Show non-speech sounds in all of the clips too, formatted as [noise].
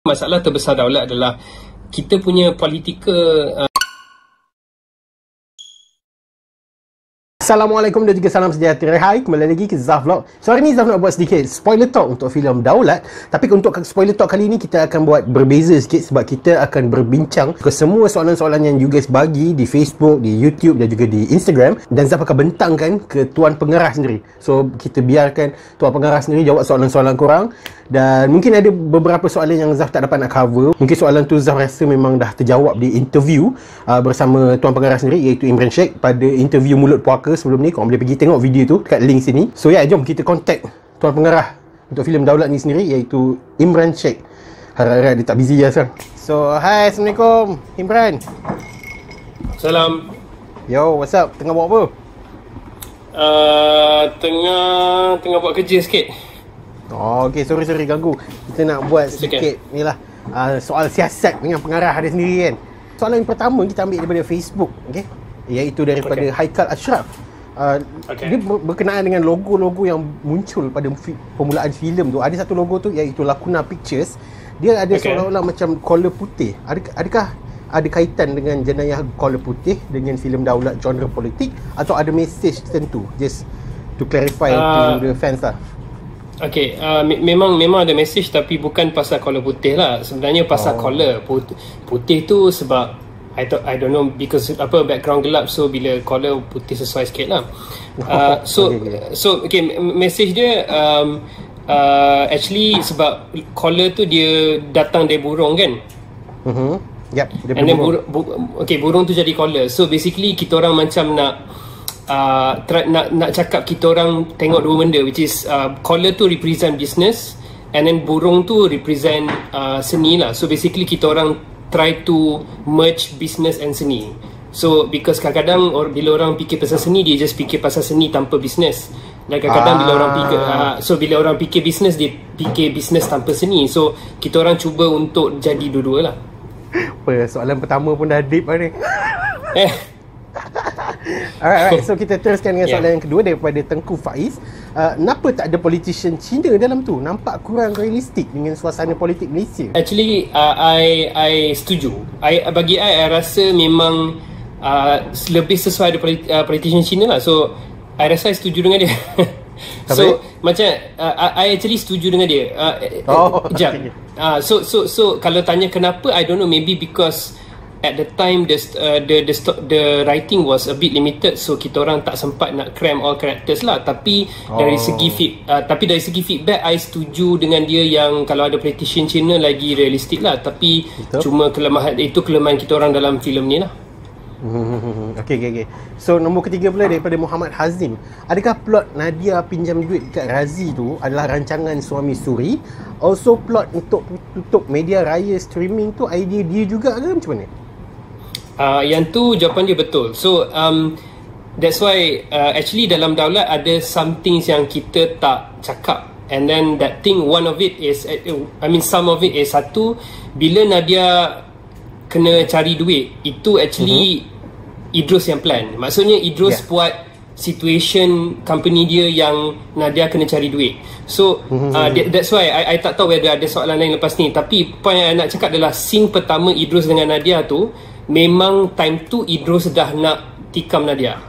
masalah terbesar daulat adalah kita punya political Assalamualaikum dan juga salam sejahtera. Hai, kembali lagi ke Zaf Vlog. So hari ni Zaf nak buat sedikit spoiler talk untuk filem Daulat. Tapi untuk spoiler talk kali ni kita akan buat berbeza sikit sebab kita akan berbincang ke semua soalan-soalan yang you guys bagi di Facebook, di YouTube dan juga di Instagram dan Zaf akan bentangkan ke tuan pengarah sendiri. So kita biarkan tuan pengarah sendiri jawab soalan-soalan korang dan mungkin ada beberapa soalan yang Zaf tak dapat nak cover. Mungkin soalan tu Zaf rasa memang dah terjawab di interview uh, bersama tuan pengarah sendiri iaitu Imran Sheikh pada interview Mulut Puaka sebelum ni korang boleh pergi tengok video tu kat link sini. So ya yeah, jom kita contact tuan pengarah untuk filem Daulat ni sendiri iaitu Imran Sheikh. Harap-harap dia tak busy lah sekarang. So hi Assalamualaikum Imran. Salam. Yo what's up? Tengah buat apa? Uh, tengah tengah buat kerja sikit. Oh okay sorry sorry ganggu. Kita nak buat sedikit okay. ni lah. Uh, soal siasat dengan pengarah dia sendiri kan. Soalan yang pertama kita ambil daripada Facebook okay? iaitu daripada okay. Haikal Ashraf Uh, okay. Dia berkenaan dengan logo-logo yang muncul pada fi- permulaan filem tu. Ada satu logo tu iaitu Lacuna Pictures. Dia ada okay. seolah-olah macam color putih. Adakah, adakah ada kaitan dengan jenayah color putih dengan filem daulat genre politik atau ada message tertentu? Just to clarify uh, to the fans lah. Okay, uh, me- memang memang ada message tapi bukan pasal color putih lah. Sebenarnya pasal oh. color putih, putih tu sebab I don't I don't know because apa background gelap so bila color putih sesuai sikit lah. [laughs] Uh, so okay, so okay message dia um, uh, actually sebab color tu dia datang dari burung kan. Mhm. Yep, dia And then burung. Bu- okay burung tu jadi color. So basically kita orang macam nak uh, try, nak nak cakap kita orang tengok dua benda which is uh, color tu represent business and then burung tu represent uh, seni lah. So basically kita orang try to merge business and seni. So because kadang-kadang or, bila orang fikir pasal seni dia just fikir pasal seni tanpa business. Dan kadang-kadang ah. bila orang fikir uh, so bila orang fikir business dia fikir business tanpa seni. So kita orang cuba untuk jadi dua-dua lah. Apa soalan pertama pun dah deep ni. eh [laughs] alright, alright, so kita teruskan dengan soalan yeah. yang kedua daripada Tengku Faiz. Uh, kenapa tak ada politician Cina dalam tu? Nampak kurang realistik dengan suasana politik Malaysia. Actually, uh, I I setuju. I bagi I, I rasa memang uh, lebih sesuai ada politi- uh, politician Cina lah. So, I rasa I setuju dengan dia. [laughs] so, macam uh, I actually setuju dengan dia. Uh, oh, jap. Uh, so so so kalau tanya kenapa, I don't know. Maybe because at the time the uh, the the the writing was a bit limited so kita orang tak sempat nak cram all characters lah tapi oh. dari segi feed, uh, tapi dari segi feedback I setuju dengan dia yang kalau ada politician China lagi realistik lah tapi Betul. cuma kelemahan itu kelemahan kita orang dalam filem ni lah [laughs] Okay, okay, okay. So, nombor ketiga pula daripada Muhammad Hazim. Adakah plot Nadia pinjam duit dekat Razi tu adalah rancangan suami Suri? Also, plot untuk tutup media raya streaming tu idea dia juga ke macam mana? Uh, yang tu jawapan dia betul. So um, that's why uh, actually dalam daulat ada some things yang kita tak cakap. And then that thing one of it is uh, I mean some of it is satu bila Nadia kena cari duit itu actually mm-hmm. Idrus yang plan. Maksudnya Idrus yeah. buat situation company dia yang Nadia kena cari duit. So mm-hmm. uh, that's why I, I tak tahu whether ada soalan lain lepas ni. Tapi point yang nak cakap adalah scene pertama Idrus dengan Nadia tu memang time tu Idrus dah nak tikam Nadia.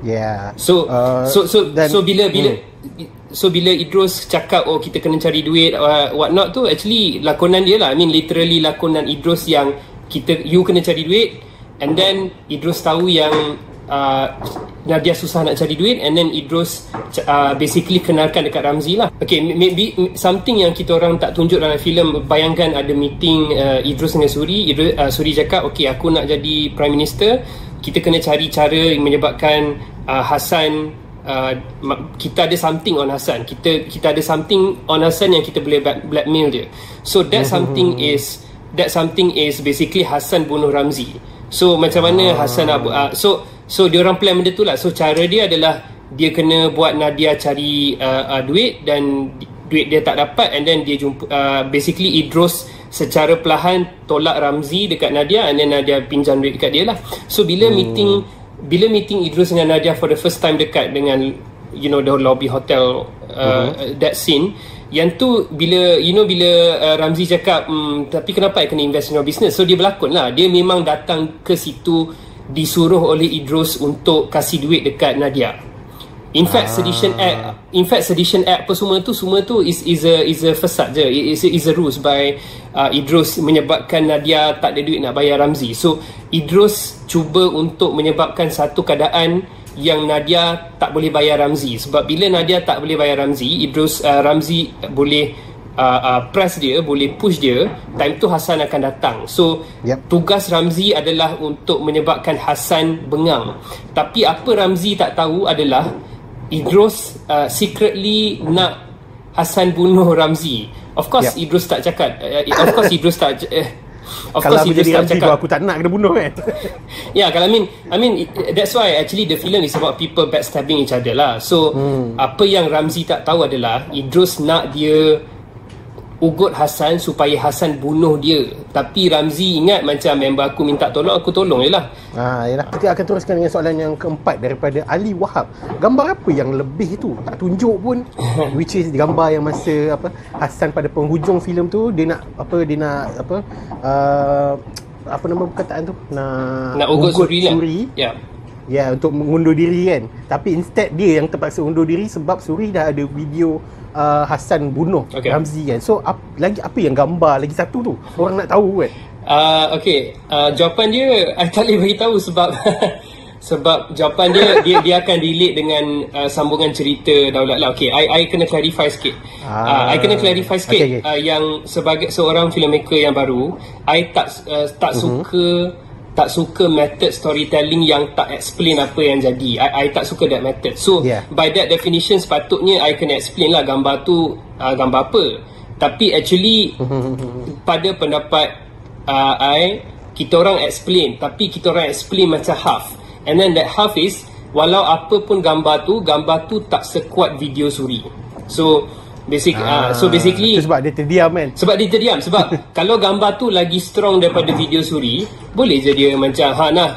Yeah. So uh, so so then, so bila bila hmm. so bila Idrus cakap oh kita kena cari duit uh, what not tu actually lakonan dia lah. I mean literally lakonan Idrus yang kita you kena cari duit and then Idrus tahu yang uh, Nadia susah nak cari duit and then Idrus uh, basically kenalkan dekat Ramzi lah. Okay, maybe something yang kita orang tak tunjuk dalam filem bayangkan ada meeting uh, Idrus dengan Suri, Idrus, uh, Suri cakap okay aku nak jadi Prime Minister. Kita kena cari cara yang menyebabkan uh, Hassan Uh, kita ada something on Hassan. Kita kita ada something on Hassan yang kita boleh blackmail dia. So that something is that something is basically Hassan bunuh Ramzi. So macam mana Hassan nak uh, so So dia orang plan benda tu lah So cara dia adalah Dia kena buat Nadia cari uh, uh, duit Dan duit dia tak dapat And then dia jumpa uh, Basically Idros Secara perlahan Tolak Ramzi dekat Nadia And then Nadia pinjam duit dekat dia lah So bila hmm. meeting Bila meeting Idros dengan Nadia For the first time dekat Dengan You know the lobby hotel uh, uh-huh. that scene yang tu bila you know bila uh, Ramzi cakap mm, tapi kenapa I kena invest in your business so dia berlakon lah dia memang datang ke situ disuruh oleh Idrus untuk kasih duit dekat Nadia. In fact ah. sedition act in fact sedition act apa semua tu semua tu is is a is a fasad je. Is a, is a rules by uh, Idrus menyebabkan Nadia tak ada duit nak bayar Ramzi. So Idrus cuba untuk menyebabkan satu keadaan yang Nadia tak boleh bayar Ramzi. Sebab bila Nadia tak boleh bayar Ramzi Idrus uh, Ramzi boleh uh, uh, press dia boleh push dia time tu Hasan akan datang so yep. tugas Ramzi adalah untuk menyebabkan Hasan bengang tapi apa Ramzi tak tahu adalah Idrus uh, secretly nak Hasan bunuh Ramzi of course yep. Idrus tak cakap uh, of course [laughs] Idrus tak uh, Of kalau course, aku jadi Ramzi tu aku tak nak kena bunuh kan. [laughs] yeah, kalau I mean, I mean that's why actually the film is about people backstabbing each other lah. So hmm. apa yang Ramzi tak tahu adalah Idrus nak dia ugut Hasan supaya Hasan bunuh dia. Tapi Ramzi ingat macam member aku minta tolong, aku tolong je lah. Ha, yalah. Kita akan teruskan dengan soalan yang keempat daripada Ali Wahab. Gambar apa yang lebih tu? Tak tunjuk pun. [laughs] Which is gambar yang masa apa Hasan pada penghujung filem tu dia nak apa dia nak apa uh, apa nama perkataan tu? Nak nak ugut, ugut suri. Lah. suri. Ya. Yeah. Ya, untuk mengundur diri kan. Tapi instead dia yang terpaksa undur diri sebab Suri dah ada video uh, Hasan bunuh okay. Ramzi kan. So ap, lagi apa yang gambar lagi satu tu? Orang nak tahu kan. Uh, okay, uh, jawapan dia I tak boleh beritahu sebab [laughs] sebab jawapan dia dia dia akan relate dengan uh, sambungan cerita Daulat lah. Okay, I I kena clarify sikit. Ah. Uh, I kena clarify sikit okay, okay. Uh, yang sebagai seorang filmmaker yang baru, I tak uh, tak uh-huh. suka tak suka method storytelling yang tak explain apa yang jadi. I, I tak suka that method. So yeah. by that definition sepatutnya I kena explain lah gambar tu uh, gambar apa. Tapi actually [laughs] pada pendapat uh, I kita orang explain tapi kita orang explain macam half. And then that half is walau apa pun gambar tu gambar tu tak sekuat video suri. So Basic, ah, uh, so basically sebab dia terdiam kan? Sebab dia terdiam sebab [laughs] kalau gambar tu lagi strong daripada video suri boleh je dia macam ha nah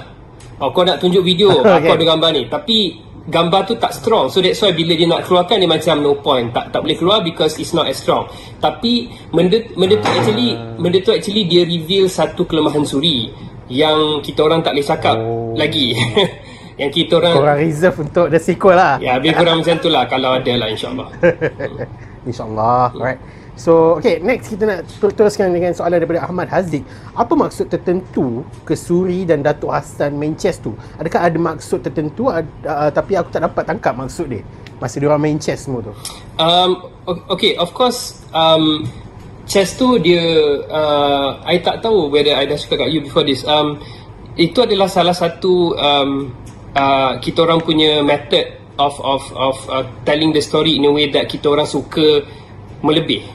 oh, kau nak tunjuk video [laughs] aku ada gambar ni. Tapi gambar tu tak strong so that's why bila dia nak keluarkan dia macam no point tak tak boleh keluar because it's not as strong. Tapi benda benda tu actually benda tu actually dia reveal satu kelemahan suri yang kita orang tak boleh cakap oh. lagi. [laughs] Yang kita orang korang reserve untuk the sequel lah. Ya lebih kurang macam tu lah kalau ada lah insyaAllah InsyaAllah okay. Alright. So okay next kita nak teruskan dengan soalan daripada Ahmad Haziq. Apa maksud tertentu ke Suri dan Datuk Hassan main chess tu? Adakah ada maksud tertentu uh, uh, tapi aku tak dapat tangkap maksud dia? Masa dia orang main chess semua tu. Um, Okay of course um, Chess tu dia uh, I tak tahu whether I dah suka kat you before this. Um, Itu adalah salah satu um, uh, Kita orang punya method of of of uh, telling the story in a way that kita orang suka melebih.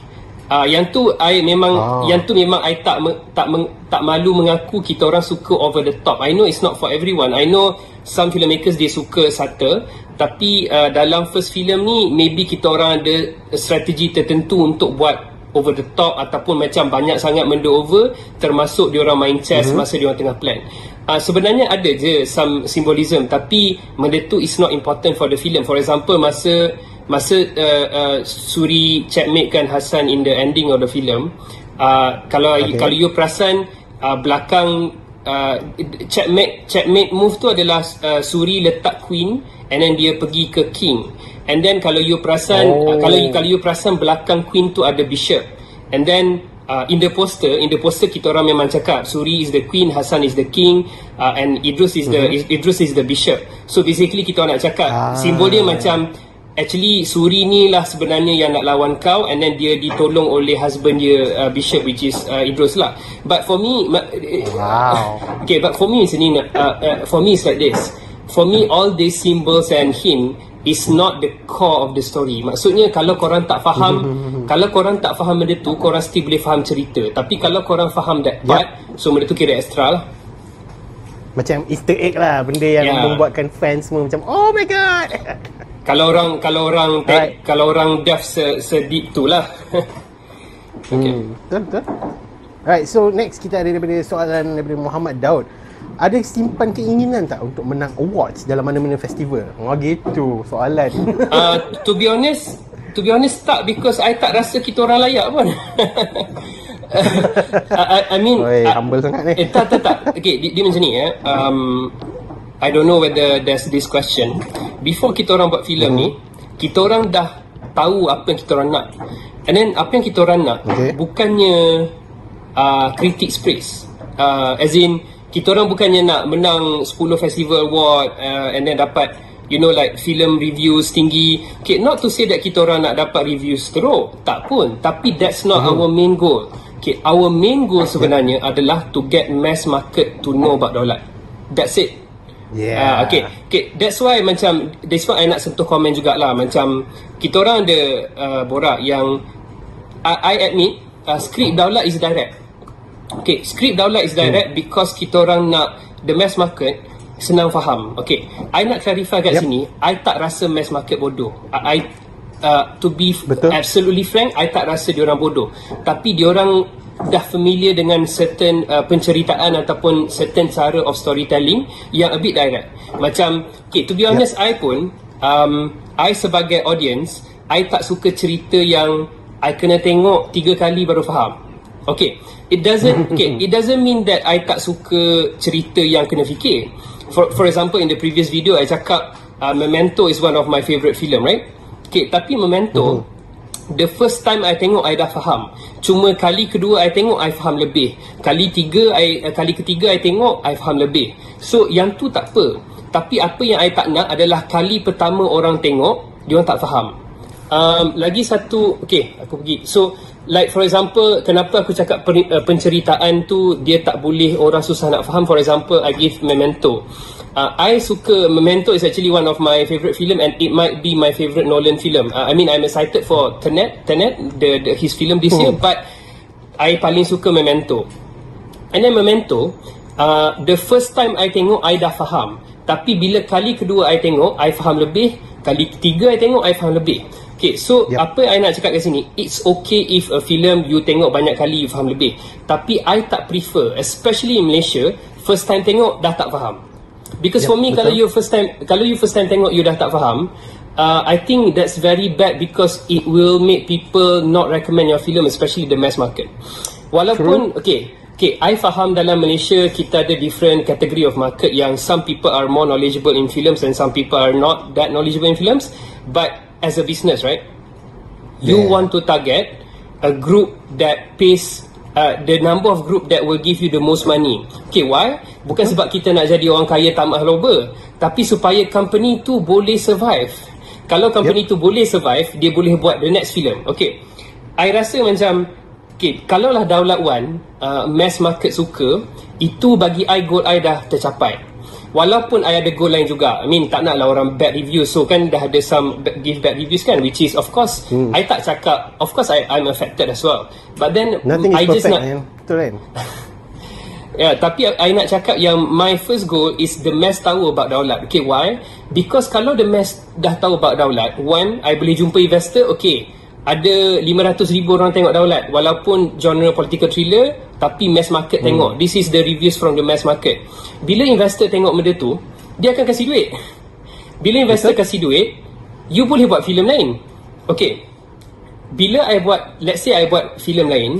Uh, yang tu I memang oh. yang tu memang I tak me, tak meng, tak malu mengaku kita orang suka over the top. I know it's not for everyone. I know some filmmakers dia suka subtle tapi uh, dalam first film ni maybe kita orang ada strategi tertentu untuk buat over the top ataupun macam banyak sangat benda over termasuk dia orang main chess mm-hmm. masa dia orang tengah plan uh, sebenarnya ada je some symbolism tapi benda tu is not important for the film for example masa masa uh, uh, Suri checkmate kan Hassan in the ending of the film uh, kalau okay. kalau you perasan uh, belakang uh, checkmate checkmate move tu adalah uh, Suri letak queen and then dia pergi ke king and then kalau you perasan oh. uh, kalau kalau you perasan belakang queen tu ada bishop and then uh, in the poster in the poster kita orang memang cakap Suri is the queen Hassan is the king uh, and Idrus is the mm-hmm. Idrus is the bishop so basically kita nak cakap ah. simbol dia macam actually Suri ni lah sebenarnya yang nak lawan kau and then dia ditolong oleh husband dia uh, bishop which is uh, Idrus lah but for me wow [laughs] okay but for me it's ini uh, uh, for me it's like this for me all these symbols and hint is not the core of the story. Maksudnya kalau korang tak faham, [laughs] kalau korang tak faham benda tu, korang still boleh faham cerita. Tapi kalau korang faham that part, yep. so benda tu kira extra lah. Macam easter egg lah, benda yang yeah. membuatkan fans semua macam, oh my god. [laughs] kalau orang kalau orang right. kalau orang deaf se, se deep tu lah. [laughs] okay. Hmm. Betul, betul. Alright, so next kita ada daripada soalan daripada Muhammad Daud ada simpan keinginan tak untuk menang awards dalam mana-mana festival? Oh gitu soalan. [laughs] uh, to be honest, to be honest tak because I tak rasa kita orang layak pun. [laughs] I, I mean Oi, humble sangat ni. Eh, tak tak tak. Okay, dia, dia macam ni eh. Um, I don't know whether there's this question. Before kita orang buat filem hmm. ni, kita orang dah tahu apa yang kita orang nak. And then apa yang kita orang nak okay. bukannya uh, critics praise. Uh, as in kita orang bukannya nak menang 10 festival award uh, and then dapat you know like film reviews tinggi okay not to say that kita orang nak dapat reviews teruk tak pun tapi that's not uh-huh. our main goal okay our main goal sebenarnya adalah to get mass market to know about Daulat that's it Yeah. Uh, okay, okay. That's why macam that's why I nak sentuh komen jugalah macam kita orang ada uh, borak yang I, I admit uh, script Daulat is direct. Okay, script daulat is direct hmm. because kita orang nak the mass market senang faham. Okay, I nak clarify kat yep. sini, I tak rasa mass market bodoh. I, I uh, to be Betul. absolutely frank, I tak rasa dia orang bodoh. Tapi dia orang dah familiar dengan certain uh, penceritaan ataupun certain cara of storytelling yang a bit direct. Macam, okay, to be honest, yep. I pun, um, I sebagai audience, I tak suka cerita yang I kena tengok tiga kali baru faham. Okay, it doesn't [laughs] okay, it doesn't mean that I tak suka cerita yang kena fikir. For for example, in the previous video, I cakap uh, Memento is one of my favourite film, right? Okay, tapi Memento, mm-hmm. the first time I tengok, I dah faham. Cuma kali kedua I tengok, I faham lebih. Kali tiga, I, uh, kali ketiga I tengok, I faham lebih. So, yang tu tak apa. Tapi apa yang I tak nak adalah kali pertama orang tengok, dia orang tak faham. Um, lagi satu, okay, aku pergi. So, like for example kenapa aku cakap per, uh, penceritaan tu dia tak boleh orang susah nak faham? For example I give Memento. Uh, I suka Memento is actually one of my favourite film and it might be my favourite Nolan film. Uh, I mean I'm excited for Tenet Tenet the, the his film this year oh. but I paling suka Memento. And then Memento uh, the first time I tengok I dah faham. Tapi bila kali kedua I tengok I faham lebih. Kali ketiga I tengok I faham lebih Okay, so yep. apa I nak cakap kat sini, it's okay if a film you tengok banyak kali, you faham lebih. Tapi I tak prefer, especially in Malaysia, first time tengok dah tak faham. Because yep, for me, betul. kalau you first time kalau you first time tengok, you dah tak faham, uh, I think that's very bad because it will make people not recommend your film, especially the mass market. Walaupun, True. okay, okay, I faham dalam Malaysia kita ada different category of market yang some people are more knowledgeable in films and some people are not that knowledgeable in films. But as a business, right? You yeah. want to target a group that pays uh, the number of group that will give you the most money. Okay, why? Bukan sebab kita nak jadi orang kaya tamak loba, tapi supaya company tu boleh survive. Kalau company yep. tu boleh survive, dia boleh buat the next film. Okay, I rasa macam Okay, kalau lah Daulat One uh, mass market suka, itu bagi I goal I dah tercapai walaupun I ada goal lain juga. I mean tak nak lah orang bad review so kan dah ada some give bad reviews kan which is of course hmm. I tak cakap of course I, I'm affected as well. But then Nothing I just nak betul kan? Ya, [laughs] yeah, tapi I nak cakap yang my first goal is the mass tahu about Daulat. Okay, why? Because kalau the mass dah tahu about Daulat, one, I boleh jumpa investor, okay, ada 500 ribu orang tengok Daulat. Walaupun genre political thriller tapi mass market hmm. tengok this is the reviews from the mass market bila investor tengok benda tu dia akan kasih duit bila investor Betul? kasih duit you boleh buat filem lain okay bila I buat let's say I buat filem lain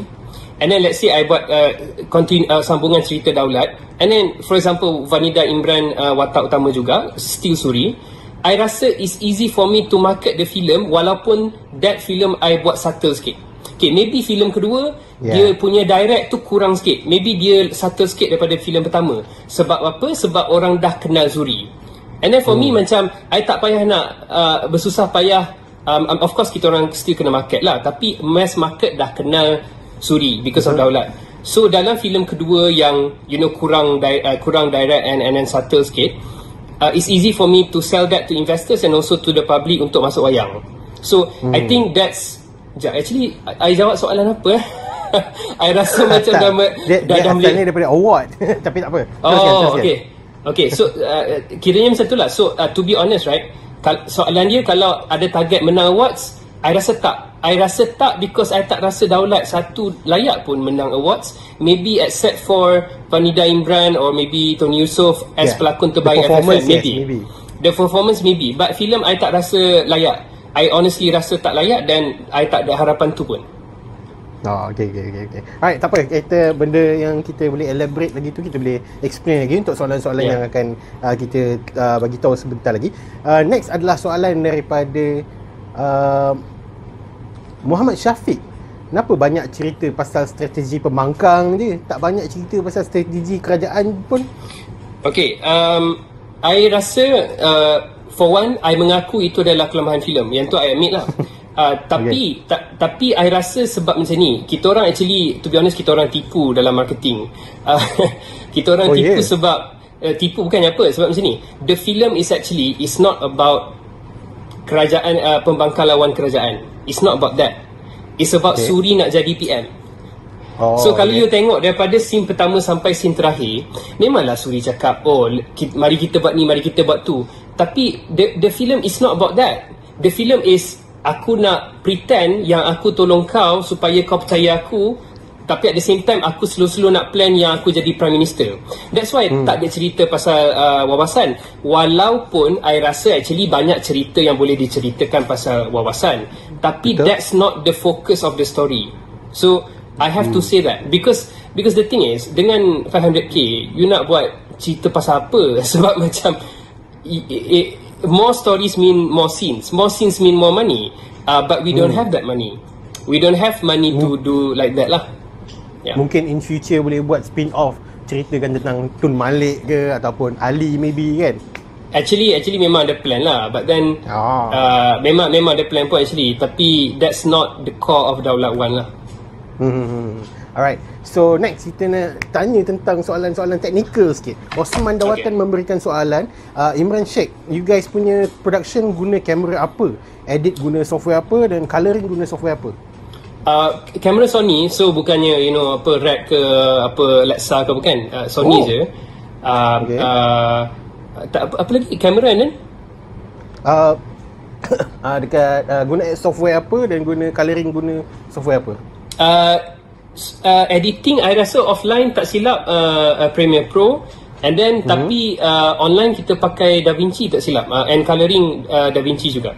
and then let's say I buat uh, continue, uh, sambungan cerita Daulat and then for example Vanida Imran uh, watak utama juga Still Suri I rasa it's easy for me to market the film walaupun that film I buat subtle sikit. Okay, maybe film kedua yeah. dia punya direct tu kurang sikit. Maybe dia subtle sikit daripada film pertama. Sebab apa? Sebab orang dah kenal Zuri. And then for hmm. me macam I tak payah nak uh, bersusah payah um, um, of course kita orang still kena market lah tapi mass market dah kenal Zuri because Betul. of Daulat. So dalam filem kedua yang you know kurang di- uh, kurang direct and and then subtle sikit uh, it's easy for me to sell that to investors and also to the public untuk masuk wayang. So hmm. I think that's Sekejap, actually I, I jawab soalan apa eh? [laughs] I rasa [laughs] macam dah dia, dah, dia dah ni daripada award [laughs] tapi tak apa. Oh, teruskan, okay. Okay, so uh, kiranya macam tu lah. So uh, to be honest right, soalan dia kalau ada target menang awards, I rasa tak I rasa tak because I tak rasa Daulat satu layak pun menang awards. Maybe except for Vanida Imran or maybe Tony Yusof as yeah. pelakon terbaik FFM. Maybe. Yes, maybe. The performance maybe. But film I tak rasa layak. I honestly rasa tak layak dan I tak ada harapan tu pun Oh, okay, okay, okay, okay. Alright, tak apa. Kita benda yang kita boleh elaborate lagi tu, kita boleh explain lagi untuk soalan-soalan yeah. yang akan uh, kita uh, bagi tahu sebentar lagi. Uh, next adalah soalan daripada uh, Muhammad Syafiq. Kenapa banyak cerita pasal strategi pembangkang je? Tak banyak cerita pasal strategi kerajaan pun? Okay, um, I rasa uh, for one, I mengaku itu adalah kelemahan filem. Yang tu I admit lah. Uh, [laughs] tapi okay. ta- tapi I rasa sebab macam ni kita orang actually to be honest kita orang tipu dalam marketing uh, [laughs] kita orang oh, tipu yeah. sebab uh, tipu bukannya apa sebab macam ni the film is actually is not about kerajaan uh, pembangkang lawan kerajaan it's not about that it's about okay. Suri nak jadi PM Oh, so kalau okay. you tengok daripada scene pertama sampai scene terakhir Memanglah Suri cakap Oh mari kita buat ni, mari kita buat tu Tapi the, the film is not about that. The film is aku nak pretend yang aku tolong kau supaya kau percaya aku tapi at the same time aku slow-slow nak plan yang aku jadi prime minister. That's why hmm. tak ada cerita pasal uh, wawasan. Walaupun I rasa actually banyak cerita yang boleh diceritakan pasal wawasan. Tapi Betul. that's not the focus of the story. So I have hmm. to say that. Because because the thing is dengan 500k you nak buat cerita pasal apa? [laughs] Sebab macam it, it, more stories mean more scenes. More scenes mean more money. Uh, but we don't hmm. have that money. We don't have money to hmm. do like that lah. Yeah. Mungkin in future boleh buat spin off ceritakan tentang Tun Malik ke ataupun Ali maybe kan. Actually actually memang ada plan lah but then oh. uh, memang memang ada plan pun actually tapi that's not the core of Daulat One lah. Hmm. Alright. So next kita nak tanya tentang soalan-soalan teknikal sikit. Osman Dawatan okay. memberikan soalan, uh, Imran Sheikh, you guys punya production guna kamera apa? Edit guna software apa dan coloring guna software apa? Uh, kamera Sony, so bukannya you know apa Red ke apa Lexa ke bukan? Uh, Sony oh. je. Uh, okay. uh, tak, apa, apa lagi kamera kan? Uh, [coughs] uh, dekat uh, guna software apa dan guna coloring guna software apa? Uh, uh, editing I rasa offline tak silap uh, uh, Premiere Pro. And then hmm. tapi uh, online kita pakai DaVinci tak silap. Uh, and colouring uh, DaVinci juga.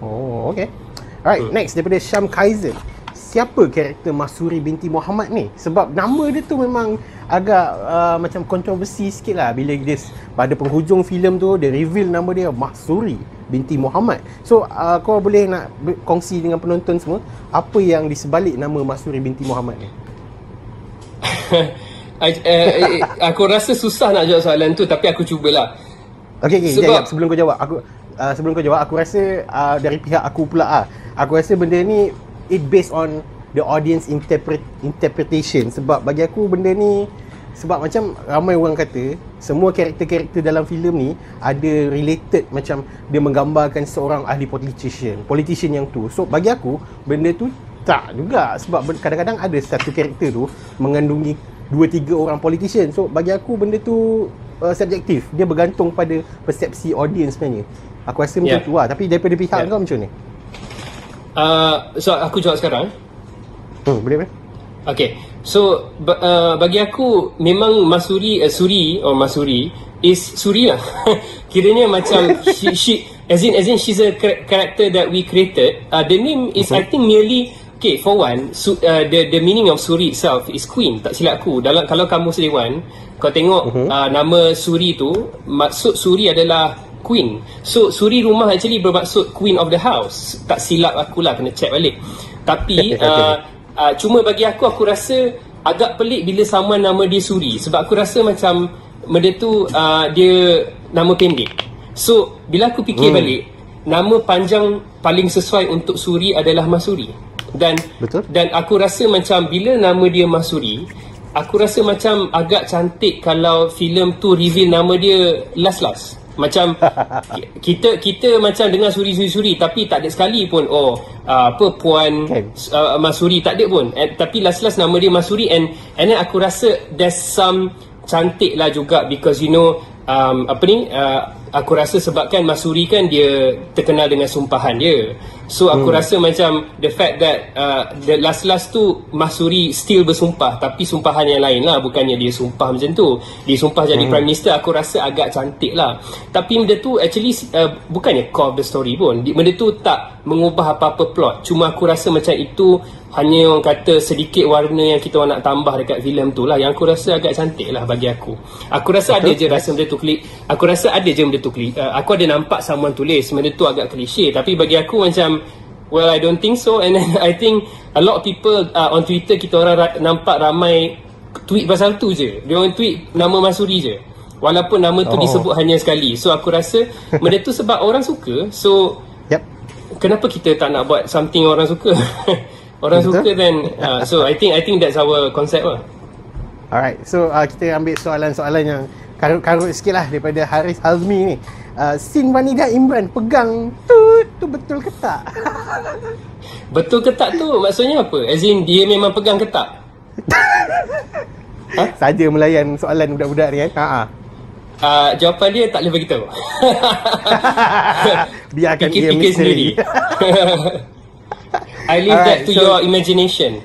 Oh okay. Alright hmm. next daripada Syam Kaiser siapa karakter Masuri binti Muhammad ni? Sebab nama dia tu memang agak uh, macam kontroversi sikit lah. Bila dia pada penghujung filem tu dia reveal nama dia Masuri binti Muhammad. So uh, kau boleh nak kongsi dengan penonton semua apa yang di sebalik nama Masuri binti Muhammad ni? [laughs] I, uh, aku rasa susah nak jawab soalan tu tapi aku cubalah. Okay, okay. Sebab... Jap, sebelum kau jawab aku uh, sebelum kau jawab aku rasa uh, dari pihak aku pula ah aku rasa benda ni it based on the audience interpret interpretation. Sebab bagi aku benda ni sebab macam ramai orang kata semua karakter-karakter dalam filem ni ada related macam dia menggambarkan seorang ahli politician politician yang tu. So bagi aku benda tu tak juga. Sebab kadang-kadang ada satu karakter tu mengandungi dua tiga orang politician. So bagi aku benda tu uh, subjektif. Dia bergantung pada persepsi audience sebenarnya aku rasa yeah. macam tu lah. Tapi daripada pihak yeah. kau macam ni Uh, so aku jawab sekarang. Hmm, boleh boleh. Okay. So uh, bagi aku memang Masuri uh, Suri or Masuri is Suri lah. [laughs] Kiranya macam [laughs] she, she as in as in she's a character that we created. Uh, the name is okay. I think merely Okay, for one, su, uh, the the meaning of Suri itself is queen. Tak silap aku. Dalam kalau kamu sedewan, kau tengok uh-huh. uh, nama Suri tu, maksud Suri adalah queen. So Suri rumah actually bermaksud queen of the house. Tak silap aku lah kena check balik. Tapi [laughs] uh, uh, cuma bagi aku aku rasa agak pelik bila sama nama dia Suri sebab aku rasa macam benda tu uh, dia nama pendek. So bila aku fikir hmm. balik nama panjang paling sesuai untuk Suri adalah Masuri. Dan Betul? dan aku rasa macam bila nama dia Masuri Aku rasa macam agak cantik kalau filem tu reveal nama dia last last macam [laughs] kita kita macam dengar suri-suri tapi tak ada sekali pun oh uh, apa puan okay. uh, Masuri tak ada pun and, tapi last-last nama dia Masuri and and then aku rasa there's some cantik lah juga because you know um, apa ni uh, aku rasa sebabkan Masuri kan dia terkenal dengan sumpahan dia. So aku hmm. rasa macam the fact that uh, the last last tu Masuri still bersumpah tapi sumpahan yang lain lah bukannya dia sumpah macam tu. Dia sumpah jadi hmm. prime minister aku rasa agak cantik lah. Tapi benda tu actually uh, bukannya core of the story pun. Benda tu tak mengubah apa-apa plot. Cuma aku rasa macam itu hanya orang kata sedikit warna yang kita orang nak tambah dekat filem tu lah yang aku rasa agak cantik lah bagi aku. Aku rasa ada je rasa benda tu klik. Aku rasa ada je benda tu uh, aku ada nampak someone tulis. Benda tu agak klise. Tapi bagi aku macam well I don't think so. And [laughs] I think a lot of people uh, on Twitter kita orang ra- nampak ramai tweet pasal tu je. Dia orang tweet nama Masuri je. Walaupun nama tu oh. disebut hanya sekali. So aku rasa benda tu sebab orang suka. So yep. kenapa kita tak nak buat something orang suka? [laughs] Orang Betul? suka then uh, so I think I think that's our concept lah. Alright, so uh, kita ambil soalan-soalan yang karut-karut sikit lah daripada Haris Hazmi ni. Uh, Sin Vanida Imran pegang tu tu betul ke tak? [laughs] betul ke tak tu maksudnya apa? As in dia memang pegang ke tak? ha? [laughs] Saja melayan soalan budak-budak ni kan? Ha uh, jawapan dia tak boleh beritahu. [laughs] Biarkan dia misteri. I leave Alright, that to so, your imagination.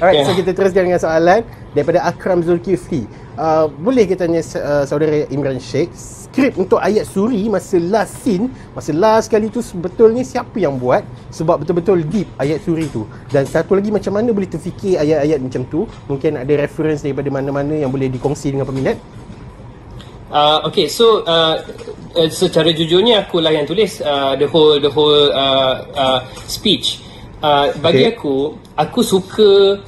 Alright, yeah. so kita teruskan dengan soalan daripada Akram Zulkifli. Uh, boleh kita tanya uh, saudara Imran Sheikh, skrip untuk ayat suri masa last scene, masa last kali tu sebetulnya siapa yang buat? Sebab betul-betul deep ayat suri tu. Dan satu lagi macam mana boleh terfikir ayat-ayat macam tu? Mungkin ada reference daripada mana-mana yang boleh dikongsi dengan peminat? Uh, okay, so uh, uh, secara jujurnya aku lah yang tulis uh, the whole the whole uh, uh, speech. Uh, bagi okay. aku, aku suka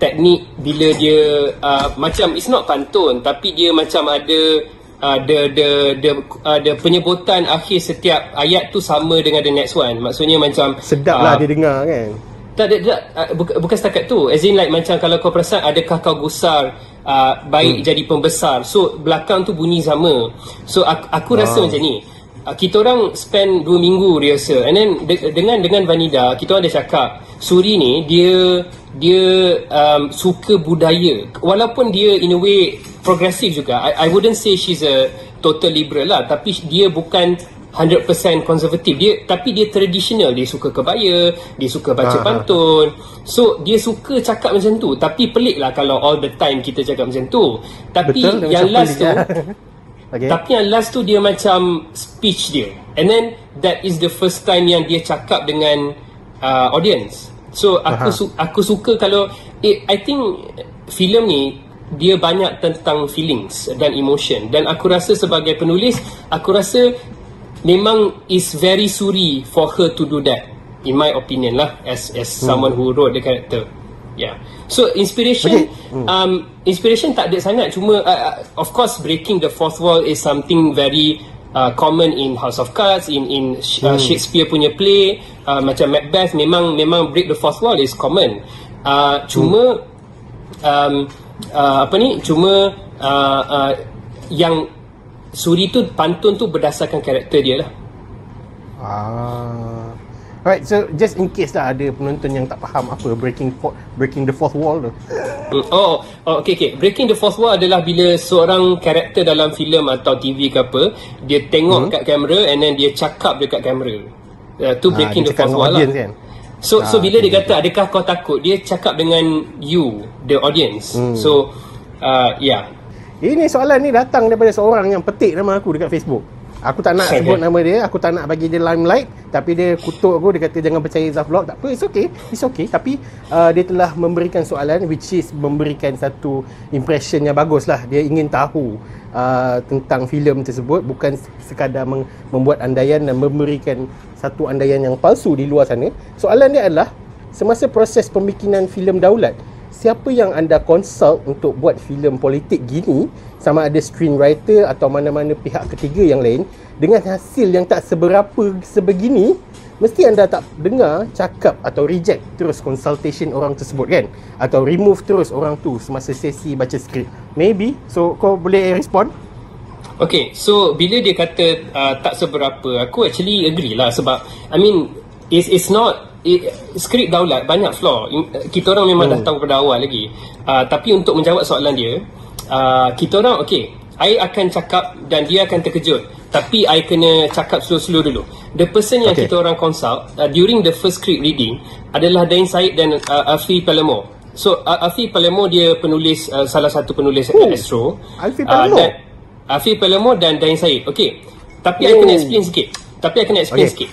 teknik bila dia uh, macam it's not pantun tapi dia macam ada uh, the the the uh, the penyebutan akhir setiap ayat tu sama dengan the next one. Maksudnya macam sedap lah uh, dia dengar kan. Tak ada, tak, uh, bukan, bukan setakat tu. As in like macam kalau kau perasan adakah kau gusar uh, baik hmm. jadi pembesar. So belakang tu bunyi sama. So aku, aku wow. rasa macam ni. Uh, kita orang spend 2 minggu rehearsal and then de- dengan dengan Vanida kita orang ada cakap Suri ni dia dia um, suka budaya. Walaupun dia in a way progressive juga I, I wouldn't say she's a total liberal lah tapi dia bukan 100% konservatif dia tapi dia traditional. Dia suka kebaya dia suka baca uh pantun. So dia suka cakap macam tu. Tapi pelik lah kalau all the time kita cakap macam tu. Tapi Betul, yang last tu ya. [laughs] okay. tapi yang last tu dia macam speech dia. And then that is the first time yang dia cakap dengan uh, audience so aku su- aku suka kalau it, I think filem ni dia banyak tentang feelings dan emotion dan aku rasa sebagai penulis aku rasa memang is very suri for her to do that in my opinion lah as as hmm. someone who wrote the character yeah so inspiration okay. hmm. um inspiration tak ada sangat cuma uh, uh, of course breaking the fourth wall is something very uh, common in House of Cards in in uh, hmm. Shakespeare punya play uh, macam Macbeth memang memang break the fourth wall is common uh, cuma hmm. um uh, apa ni cuma uh, uh, yang Suri tu pantun tu berdasarkan karakter dia lah. Ah. Alright, so just in case lah ada penonton yang tak faham apa breaking for, breaking the fourth wall tu. [laughs] Oh, oh okay, okay. Breaking the fourth wall adalah bila seorang karakter dalam filem atau TV ke apa, dia tengok hmm. kat kamera and then dia cakap dekat kamera. Uh, tu ah, breaking the fourth wall lah. Kan? So, ah, so bila okay, dia kata, adakah kau takut? Dia cakap dengan you, the audience. Hmm. So, uh, yeah. Ini soalan ni datang daripada seorang yang petik nama aku dekat Facebook. Aku tak nak [laughs] sebut nama dia, aku tak nak bagi dia limelight tapi dia kutuk aku dia kata jangan percaya Zaf Vlog. Tak apa, it's okay. It's okay tapi uh, dia telah memberikan soalan which is memberikan satu impression yang bagus lah. Dia ingin tahu uh, tentang filem tersebut bukan sekadar meng- membuat andaian dan memberikan satu andaian yang palsu di luar sana. Soalan dia adalah semasa proses pembikinan filem Daulat, siapa yang anda consult untuk buat filem politik gini sama ada screenwriter atau mana-mana pihak ketiga yang lain dengan hasil yang tak seberapa sebegini mesti anda tak dengar cakap atau reject terus consultation orang tersebut kan? Atau remove terus orang tu semasa sesi baca skrip. Maybe. So kau boleh respond? Okay, so bila dia kata uh, tak seberapa, aku actually agree lah sebab I mean, it's, it's not it, skrip daulat banyak flaw kita orang memang hmm. dah tahu pada awal lagi uh, tapi untuk menjawab soalan dia uh, kita orang okay I akan cakap dan dia akan terkejut tapi I kena cakap slow-slow dulu the person yang okay. kita orang consult uh, during the first script reading adalah Dain Said dan uh, Afi Palemo so uh, Afi Palemo dia penulis uh, salah satu penulis oh. Astro Afi Palemo uh, dan, Afi Palemo dan Dain Said okay tapi oh. I kena explain sikit tapi I kena explain okay. sikit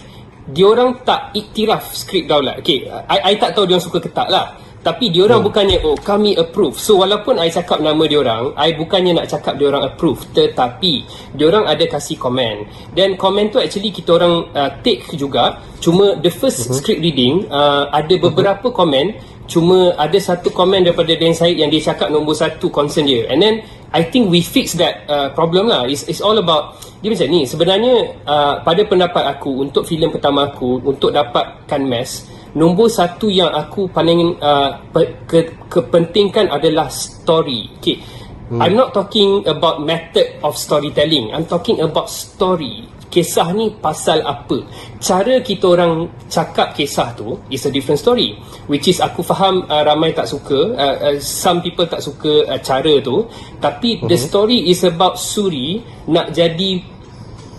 diorang tak iktiraf skrip daulat. Okay I, I tak tahu diorang suka ke tak lah. Tapi diorang hmm. bukannya oh kami approve. So walaupun I cakap nama diorang I bukannya nak cakap diorang approve. Tetapi diorang ada kasih komen. Dan komen tu actually kita orang uh, take juga. Cuma the first uh-huh. script reading uh, ada beberapa uh-huh. komen. Cuma ada satu komen daripada Dan Said yang dia cakap nombor satu concern dia. And then I think we fix that uh, problem lah. It's, it's all about dia macam ni. Sebenarnya uh, pada pendapat aku untuk filem pertama aku untuk dapatkan mass nombor satu yang aku paling uh, ke, kepentingkan adalah story. Okay. Hmm. I'm not talking about method of storytelling. I'm talking about story kisah ni pasal apa? Cara kita orang cakap kisah tu is a different story. Which is aku faham uh, ramai tak suka uh, uh, some people tak suka uh, cara tu. Tapi uh-huh. the mhm. story is about Suri nak jadi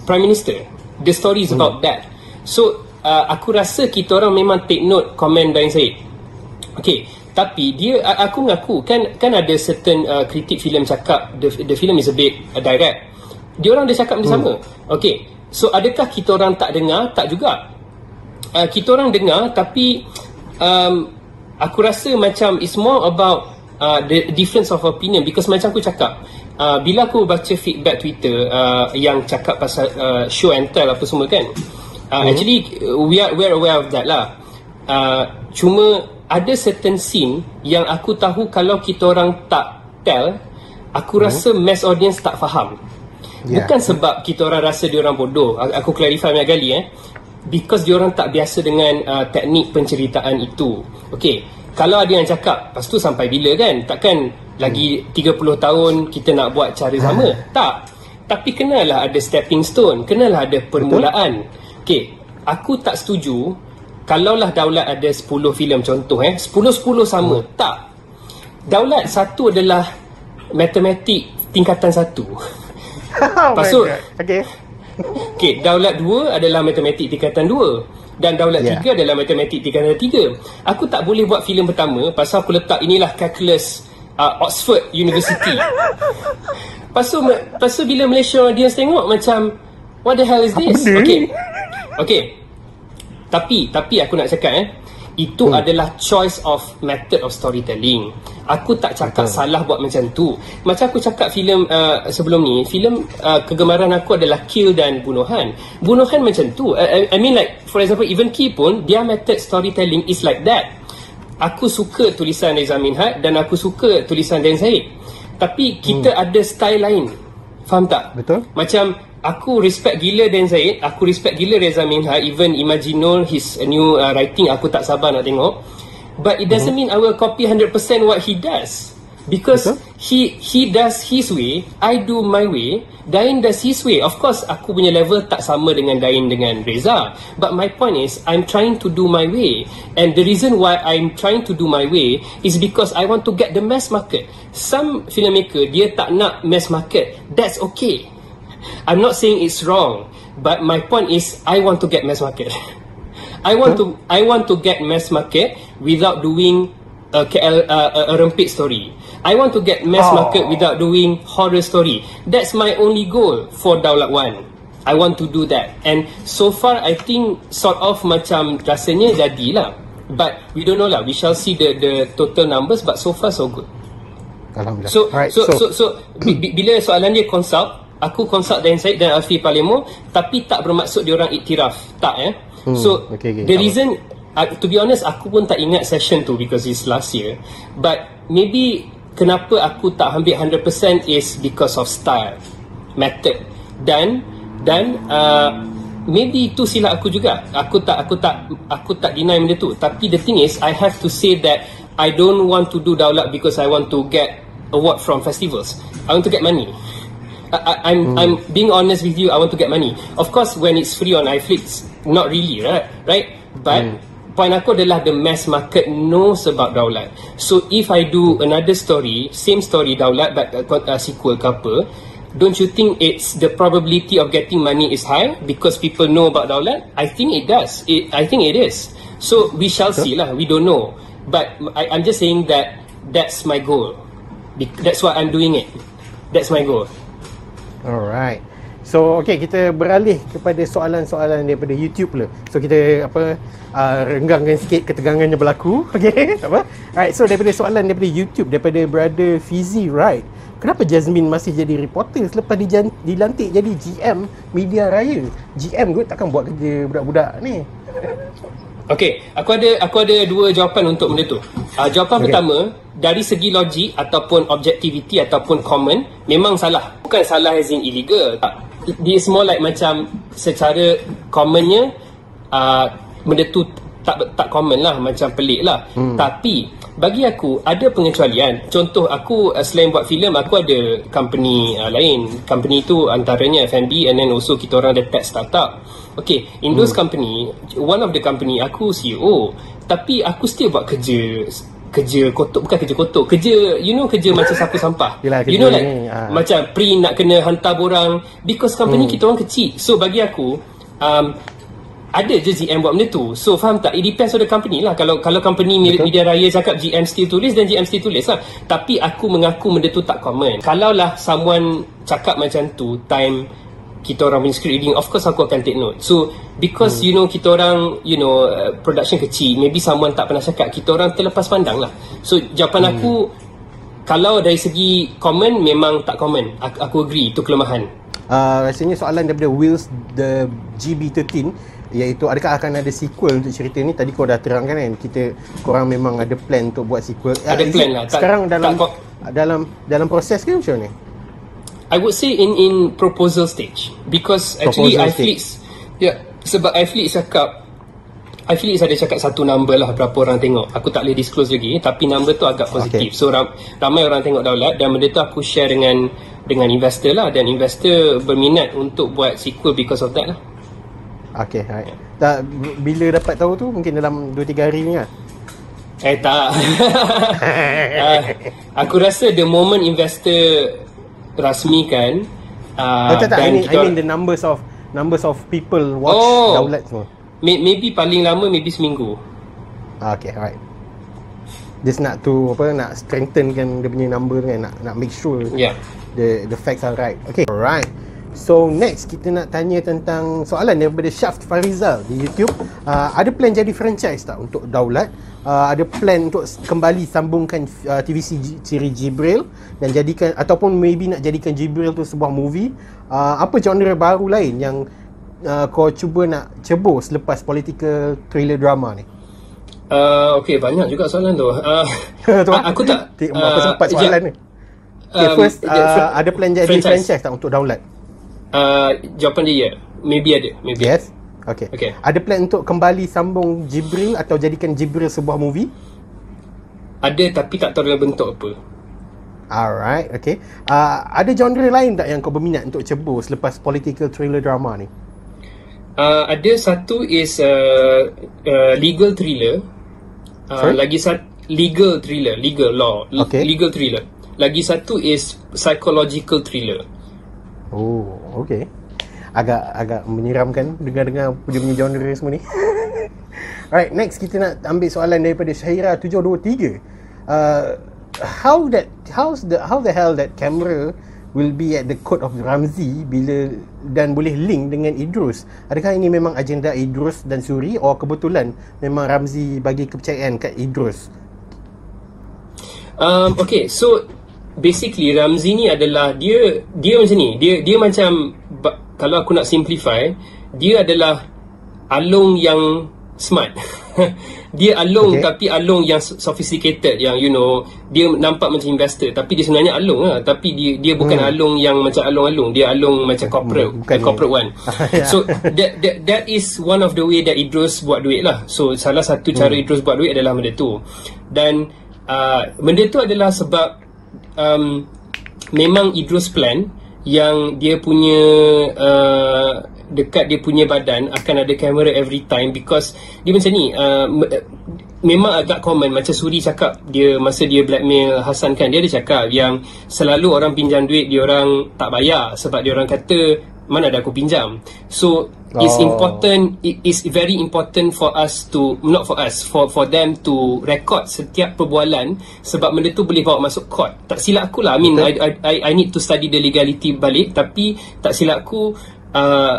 prime minister. The story is about that. So uh, aku rasa kita orang memang take note komen dan saya okay tapi dia aku mengaku kan kan ada certain uh, kritik filem cakap the the film is a bit uh, direct. Dia orang dia cakap macam hmm. sama. Okey So adakah kita orang tak dengar? Tak juga. Uh, kita orang dengar tapi um, aku rasa macam it's more about uh, the difference of opinion because macam aku cakap uh, bila aku baca feedback Twitter uh, yang cakap pasal uh, show and tell apa semua kan uh, mm. actually we are, we are aware of that lah uh, cuma ada certain scene yang aku tahu kalau kita orang tak tell aku mm. rasa mass audience tak faham yeah. bukan sebab kita orang rasa dia orang bodoh. Aku clarify banyak kali eh. Because dia orang tak biasa dengan uh, teknik penceritaan itu. Okey kalau ada yang cakap lepas tu sampai bila kan? Takkan lagi 30 tahun kita nak buat cara sama? Tak. Tapi kenalah ada stepping stone kenalah ada permulaan. Okey aku tak setuju kalaulah daulat ada 10 filem contoh eh. 10-10 sama. Hmm. tak. Daulat satu adalah matematik tingkatan satu [laughs] oh Lepas tu Okay [laughs] Okay Daulat dua adalah matematik tingkatan dua dan daulat yeah. tiga adalah matematik tingkatan tiga. Aku tak boleh buat filem pertama pasal aku letak inilah calculus uh, Oxford University. [laughs] Lepas tu bila Malaysia dia tengok macam what the hell is this? Okay. Okay. Tapi tapi aku nak cakap eh itu hmm. adalah choice of method of storytelling. Aku tak cakap Betul. salah buat macam tu. Macam aku cakap filem uh, sebelum ni, filem uh, kegemaran aku adalah kill dan bunuhan. Bunuhan macam tu. I, I mean like for example even Key pun dia method storytelling is like that. Aku suka tulisan Reza Minhad dan aku suka tulisan Dan Said. Tapi kita hmm. ada style lain. Faham tak? Betul. Macam aku respect gila Dan Zaid aku respect gila Reza Minha even Imaginal his new uh, writing aku tak sabar nak tengok. But it doesn't mm-hmm. mean I will copy 100% what he does. Because Betul? he he does his way I do my way. Dain does his way. Of course aku punya level tak sama dengan Dain dengan Reza. But my point is I'm trying to do my way. And the reason why I'm trying to do my way is because I want to get the mass market. Some filmmaker dia tak nak mass market. That's okay I'm not saying it's wrong, but my point is I want to get mass market. [laughs] I want huh? to I want to get mass market without doing a KL uh, a rempit story. I want to get mass oh. market without doing horror story. That's my only goal for Daulat One. I want to do that. And so far I think sort of macam rasanya jadilah. But we don't know lah. We shall see the the total numbers but so far so good. Alhamdulillah. So, Alright, so, so, so, so, bila soalan dia consult, aku consult Dan Said dan Alfi Palemo tapi tak bermaksud dia orang iktiraf. Tak eh. Hmm, so okay, okay. the reason uh, to be honest aku pun tak ingat session tu because it's last year. But maybe kenapa aku tak ambil 100% is because of style method. Dan dan uh, maybe itu silap aku juga. Aku tak aku tak aku tak deny benda tu. Tapi the thing is i have to say that i don't want to do daulat because i want to get award from festivals. I want to get money I, I'm mm. I'm being honest with you. I want to get money. Of course, when it's free on iFlix, not really, right? Right? But mm. point aku adalah the mass market knows about Daulat. So if I do another story, same story Daulat but uh, uh, sequel ke apa, don't you think it's the probability of getting money is high because people know about Daulat? I think it does. It, I think it is. So we shall see lah. We don't know. But I, I'm just saying that that's my goal. That's why I'm doing it. That's my goal. Alright. So okay kita beralih kepada soalan-soalan daripada YouTube pula. So kita apa uh, renggangkan sikit ketegangannya berlaku. [laughs] Okay, apa? Alright, so daripada soalan daripada YouTube daripada brother Fizi right. Kenapa Jasmine masih jadi reporter selepas dijan- dilantik jadi GM Media Raya? GM kot takkan buat kerja budak-budak ni. Okay, aku ada aku ada dua jawapan untuk benda tu. Uh, jawapan okay. pertama, dari segi logik ataupun objectivity ataupun common, memang salah. Bukan salah as in illegal. Tak dia more like macam secara commonnya uh, benda tu tak tak common lah macam pelik lah hmm. tapi bagi aku ada pengecualian contoh aku uh, selain buat filem aku ada company uh, lain company tu antaranya F&B and then also kita orang ada tech startup okay in those hmm. company one of the company aku CEO tapi aku still buat kerja kerja kotor bukan kerja kotor kerja you know kerja macam sapu sampah. Yelah, you know like ha. macam print nak kena hantar borang. Because company hmm. kita orang kecil. So bagi aku um, ada je GM buat benda tu. So faham tak? It depends on the company lah. Kalau kalau company Betul. media raya cakap GM still tulis dan GM still tulis lah. Tapi aku mengaku benda tu tak common. Kalau lah someone cakap macam tu time kita orang punya script reading of course aku akan take note. So because hmm. you know kita orang you know uh, production kecil maybe someone tak pernah cakap kita orang terlepas pandang lah. So jawapan hmm. aku kalau dari segi common memang tak common aku, aku agree itu kelemahan. Uh, rasanya soalan daripada Wills the GB13 iaitu adakah akan ada sequel untuk cerita ni? Tadi kau dah terangkan kan kita korang memang ada plan untuk buat sequel. Ada uh, plan lah. Sekarang tak, dalam tak, dalam dalam proses ke macam ni I would say in in proposal stage. Because actually I iFlix yeah sebab iFlix cakap I iFlix ada cakap satu number lah berapa orang tengok. Aku tak boleh disclose lagi tapi number tu agak positif. Okay. so ram, ramai orang tengok daulat dan benda tu aku share dengan dengan investor lah. Dan investor berminat untuk buat sequel because of that lah. Okay, right. Tak, bila dapat tahu tu? Mungkin dalam 2-3 hari ni lah. Eh tak. Uh, [laughs] Aku rasa the moment investor rasmikan uh, tak, tak, dan I mean, I mean the numbers of numbers of people watch oh, Daulat semua. May, maybe paling lama maybe seminggu. Okay, alright. Just nak to apa nak strengthen kan dia punya number kan nak nak make sure yeah. the the facts are right. Okay, alright. So next kita nak tanya tentang soalan daripada Shaft Farizal di YouTube. Uh, ada plan jadi franchise tak untuk Daulat? Uh, ada plan untuk kembali sambungkan uh, TVC siri Jibril dan jadikan ataupun maybe nak jadikan Jibril tu sebuah movie. Uh, apa genre baru lain yang uh, kau cuba nak cebur selepas political thriller drama ni? Uh, okay, banyak juga soalan tu. [laughs] Uh, aku tak... Uh, sempat soalan ni. Okay, um, first, uh, ada plan jadi franchise, franchise tak untuk Daulat? Uh, jawapan dia ya. Maybe ada. Maybe. Yes. Okay. okay. Ada plan untuk kembali sambung Jibril atau jadikan Jibril sebuah movie? Ada tapi tak tahu dalam bentuk apa. Alright, okay. Uh, ada genre lain tak yang kau berminat untuk cebur selepas political thriller drama ni? Uh, ada satu is uh, uh, legal thriller. Uh, lagi satu legal thriller, legal law, okay. legal thriller. Lagi satu is psychological thriller. Oh, okay. Agak agak menyeramkan dengar-dengar punya genre semua ni. [laughs] Alright, next kita nak ambil soalan daripada Syahira 723. Uh, how that how's the how the hell that camera will be at the court of Ramzi bila dan boleh link dengan Idrus. Adakah ini memang agenda Idrus dan Suri atau kebetulan memang Ramzi bagi kepercayaan kat Idrus? Um, okay, so basically Ramzi ni adalah dia dia macam ni dia dia macam kalau aku nak simplify dia adalah alung yang smart [laughs] dia alung okay. tapi alung yang sophisticated yang you know dia nampak macam investor tapi dia sebenarnya alung lah tapi dia dia bukan hmm. alung yang macam alung-alung dia alung macam corporate hmm, bukan corporate one [laughs] ya. so that, that that is one of the way that Idrus buat duit lah so salah satu cara hmm. Idrus buat duit adalah benda tu dan uh, benda tu adalah sebab um, memang Idrus plan yang dia punya uh, dekat dia punya badan akan ada kamera every time because dia macam ni uh, memang agak common macam Suri cakap dia masa dia blackmail Hasan kan dia ada cakap yang selalu orang pinjam duit dia orang tak bayar sebab dia orang kata mana ada aku pinjam? So oh. it's important it is very important for us to not for us for for them to record setiap perbualan sebab benda tu boleh bawa masuk court. Tak silap aku lah. I mean I, I, I need to study the legality balik tapi tak silap aku uh,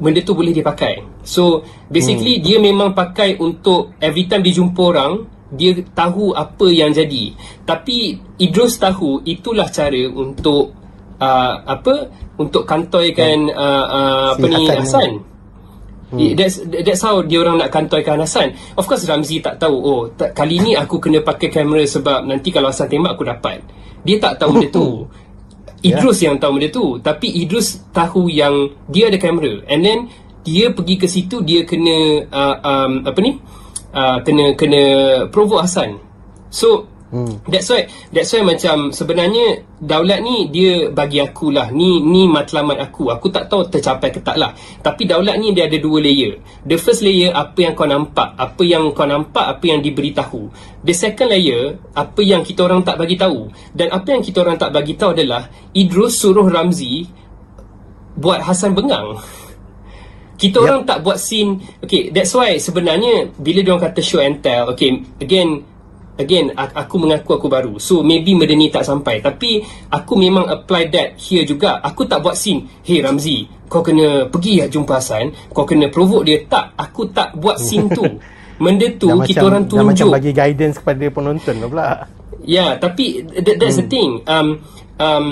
benda tu boleh dipakai. So basically hmm. dia memang pakai untuk every time dia jumpa orang dia tahu apa yang jadi. Tapi Idrus tahu itulah cara untuk uh, apa untuk kantoikan hmm. uh, uh, apa si ni Hasan. Hasan. Hmm. That's that's how dia orang nak kantoikan Hasan. Of course Ramzi tak tahu. Oh, tak, kali ni aku kena pakai kamera sebab nanti kalau Hasan tembak aku dapat. Dia tak tahu dia tu. [laughs] Idrus yeah. yang tahu benda tu. Tapi Idrus tahu yang dia ada kamera. And then dia pergi ke situ dia kena uh, um, apa ni? Uh, kena kena provoke Hasan. So Hmm. That's why that's why macam sebenarnya daulat ni dia bagi aku lah ni ni matlamat aku. Aku tak tahu tercapai ke tak lah. Tapi daulat ni dia ada dua layer. The first layer apa yang kau nampak, apa yang kau nampak, apa yang diberitahu. The second layer apa yang kita orang tak bagi tahu. Dan apa yang kita orang tak bagi tahu adalah Idrus suruh Ramzi buat Hasan bengang. Kita yep. orang tak buat scene Okay that's why sebenarnya Bila dia orang kata show and tell Okay again again aku mengaku aku baru. So maybe benda ni tak sampai. Tapi aku memang apply that here juga. Aku tak buat scene hey Ramzi kau kena pergi ya jumpa Hasan kau kena provoke dia. Tak aku tak buat scene tu. [laughs] Benda tu dah kita macam, orang tunjuk macam bagi guidance kepada penonton pula. Ya yeah, tapi that, that's hmm. the thing. Um um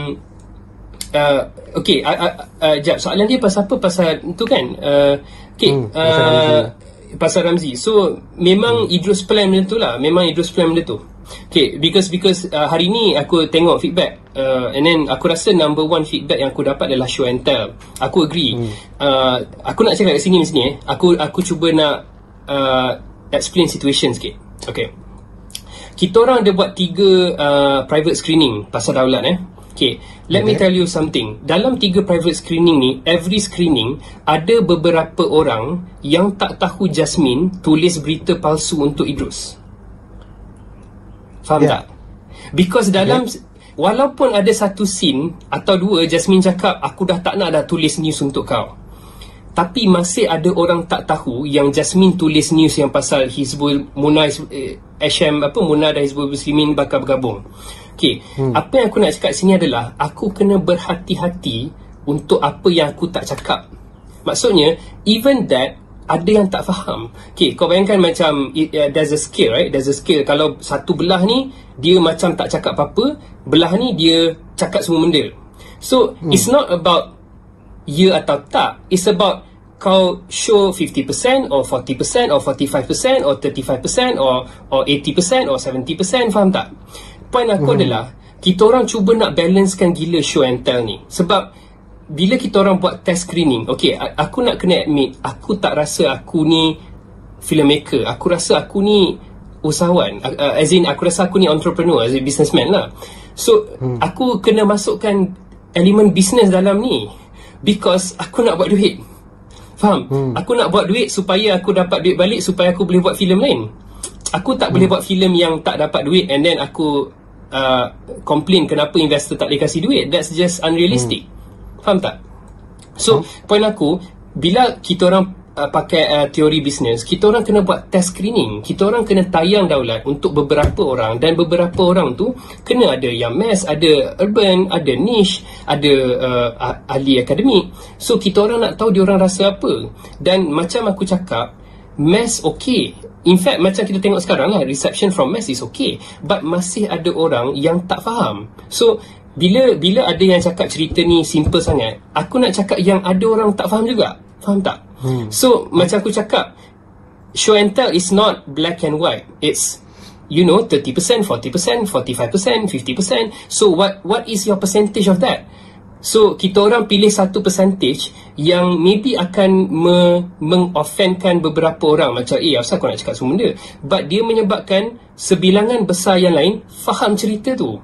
uh, okay uh, uh, uh, jap soalan dia pasal apa? Pasal tu kan? Uh, okay hmm, uh, pasal Ramzi. So memang hmm. Idrus plan benda tu lah. Memang Idrus plan benda tu. Okay, because because uh, hari ni aku tengok feedback uh, and then aku rasa number one feedback yang aku dapat adalah show and tell. Aku agree. Hmm. Uh, aku nak cakap kat sini sini eh. Aku aku cuba nak uh, explain situation sikit. Okay. Kita orang ada buat tiga uh, private screening pasal daulat eh. Okay, let okay. me tell you something. Dalam tiga private screening ni, every screening ada beberapa orang yang tak tahu Jasmine tulis berita palsu untuk Idrus. Faham yeah. tak? Because dalam yeah. walaupun ada satu scene atau dua Jasmine cakap aku dah tak nak dah tulis news untuk kau. Tapi masih ada orang tak tahu yang Jasmine tulis news yang pasal Hizbul Munah eh, HM apa Munah dan Hizbul Muslimin bakal bergabung. Okay, hmm. apa yang aku nak cakap sini adalah aku kena berhati-hati untuk apa yang aku tak cakap. Maksudnya, even that ada yang tak faham. Okay, kau bayangkan macam uh, there's a scale, right? There's a scale. Kalau satu belah ni, dia macam tak cakap apa-apa. Belah ni, dia cakap semua benda. So, hmm. it's not about ya atau tak. It's about kau show 50% or 40% or 45% or 35% or or 80% or 70%, faham tak? Point aku hmm. adalah kita orang cuba nak balancekan gila show and tell ni sebab bila kita orang buat test screening okay aku nak kena admit aku tak rasa aku ni filmmaker aku rasa aku ni usahawan uh, as in aku rasa aku ni entrepreneur as a businessman lah so hmm. aku kena masukkan elemen business dalam ni because aku nak buat duit faham hmm. aku nak buat duit supaya aku dapat duit balik supaya aku boleh buat filem lain aku tak hmm. boleh buat filem yang tak dapat duit and then aku uh, complain kenapa investor tak boleh kasih duit that's just unrealistic. Hmm. faham tak? So hmm. point aku bila kita orang uh, pakai uh, teori bisnes kita orang kena buat test screening. Kita orang kena tayang daulat untuk beberapa orang. Dan beberapa orang tu kena ada yang mass ada urban ada niche ada uh, ahli akademik. So kita orang nak tahu dia orang rasa apa. Dan macam aku cakap mass okay In fact macam kita tengok sekarang lah reception from mass is okay but masih ada orang yang tak faham. So bila bila ada yang cakap cerita ni simple sangat, aku nak cakap yang ada orang tak faham juga. Faham tak? Hmm. So macam aku cakap show and tell is not black and white. It's you know 30%, 40%, 45%, 50%. So what what is your percentage of that? So kita orang pilih satu percentage yang maybe akan me, mengoffendkan beberapa orang. Macam eh asal kau nak cakap semua benda? But dia menyebabkan sebilangan besar yang lain faham cerita tu.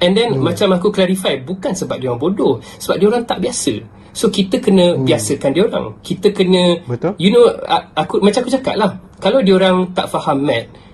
And then hmm. macam aku clarify bukan sebab dia orang bodoh. Sebab dia orang tak biasa. So kita kena hmm. biasakan dia orang. Kita kena Betul. you know aku macam aku cakap lah. Kalau dia orang tak faham math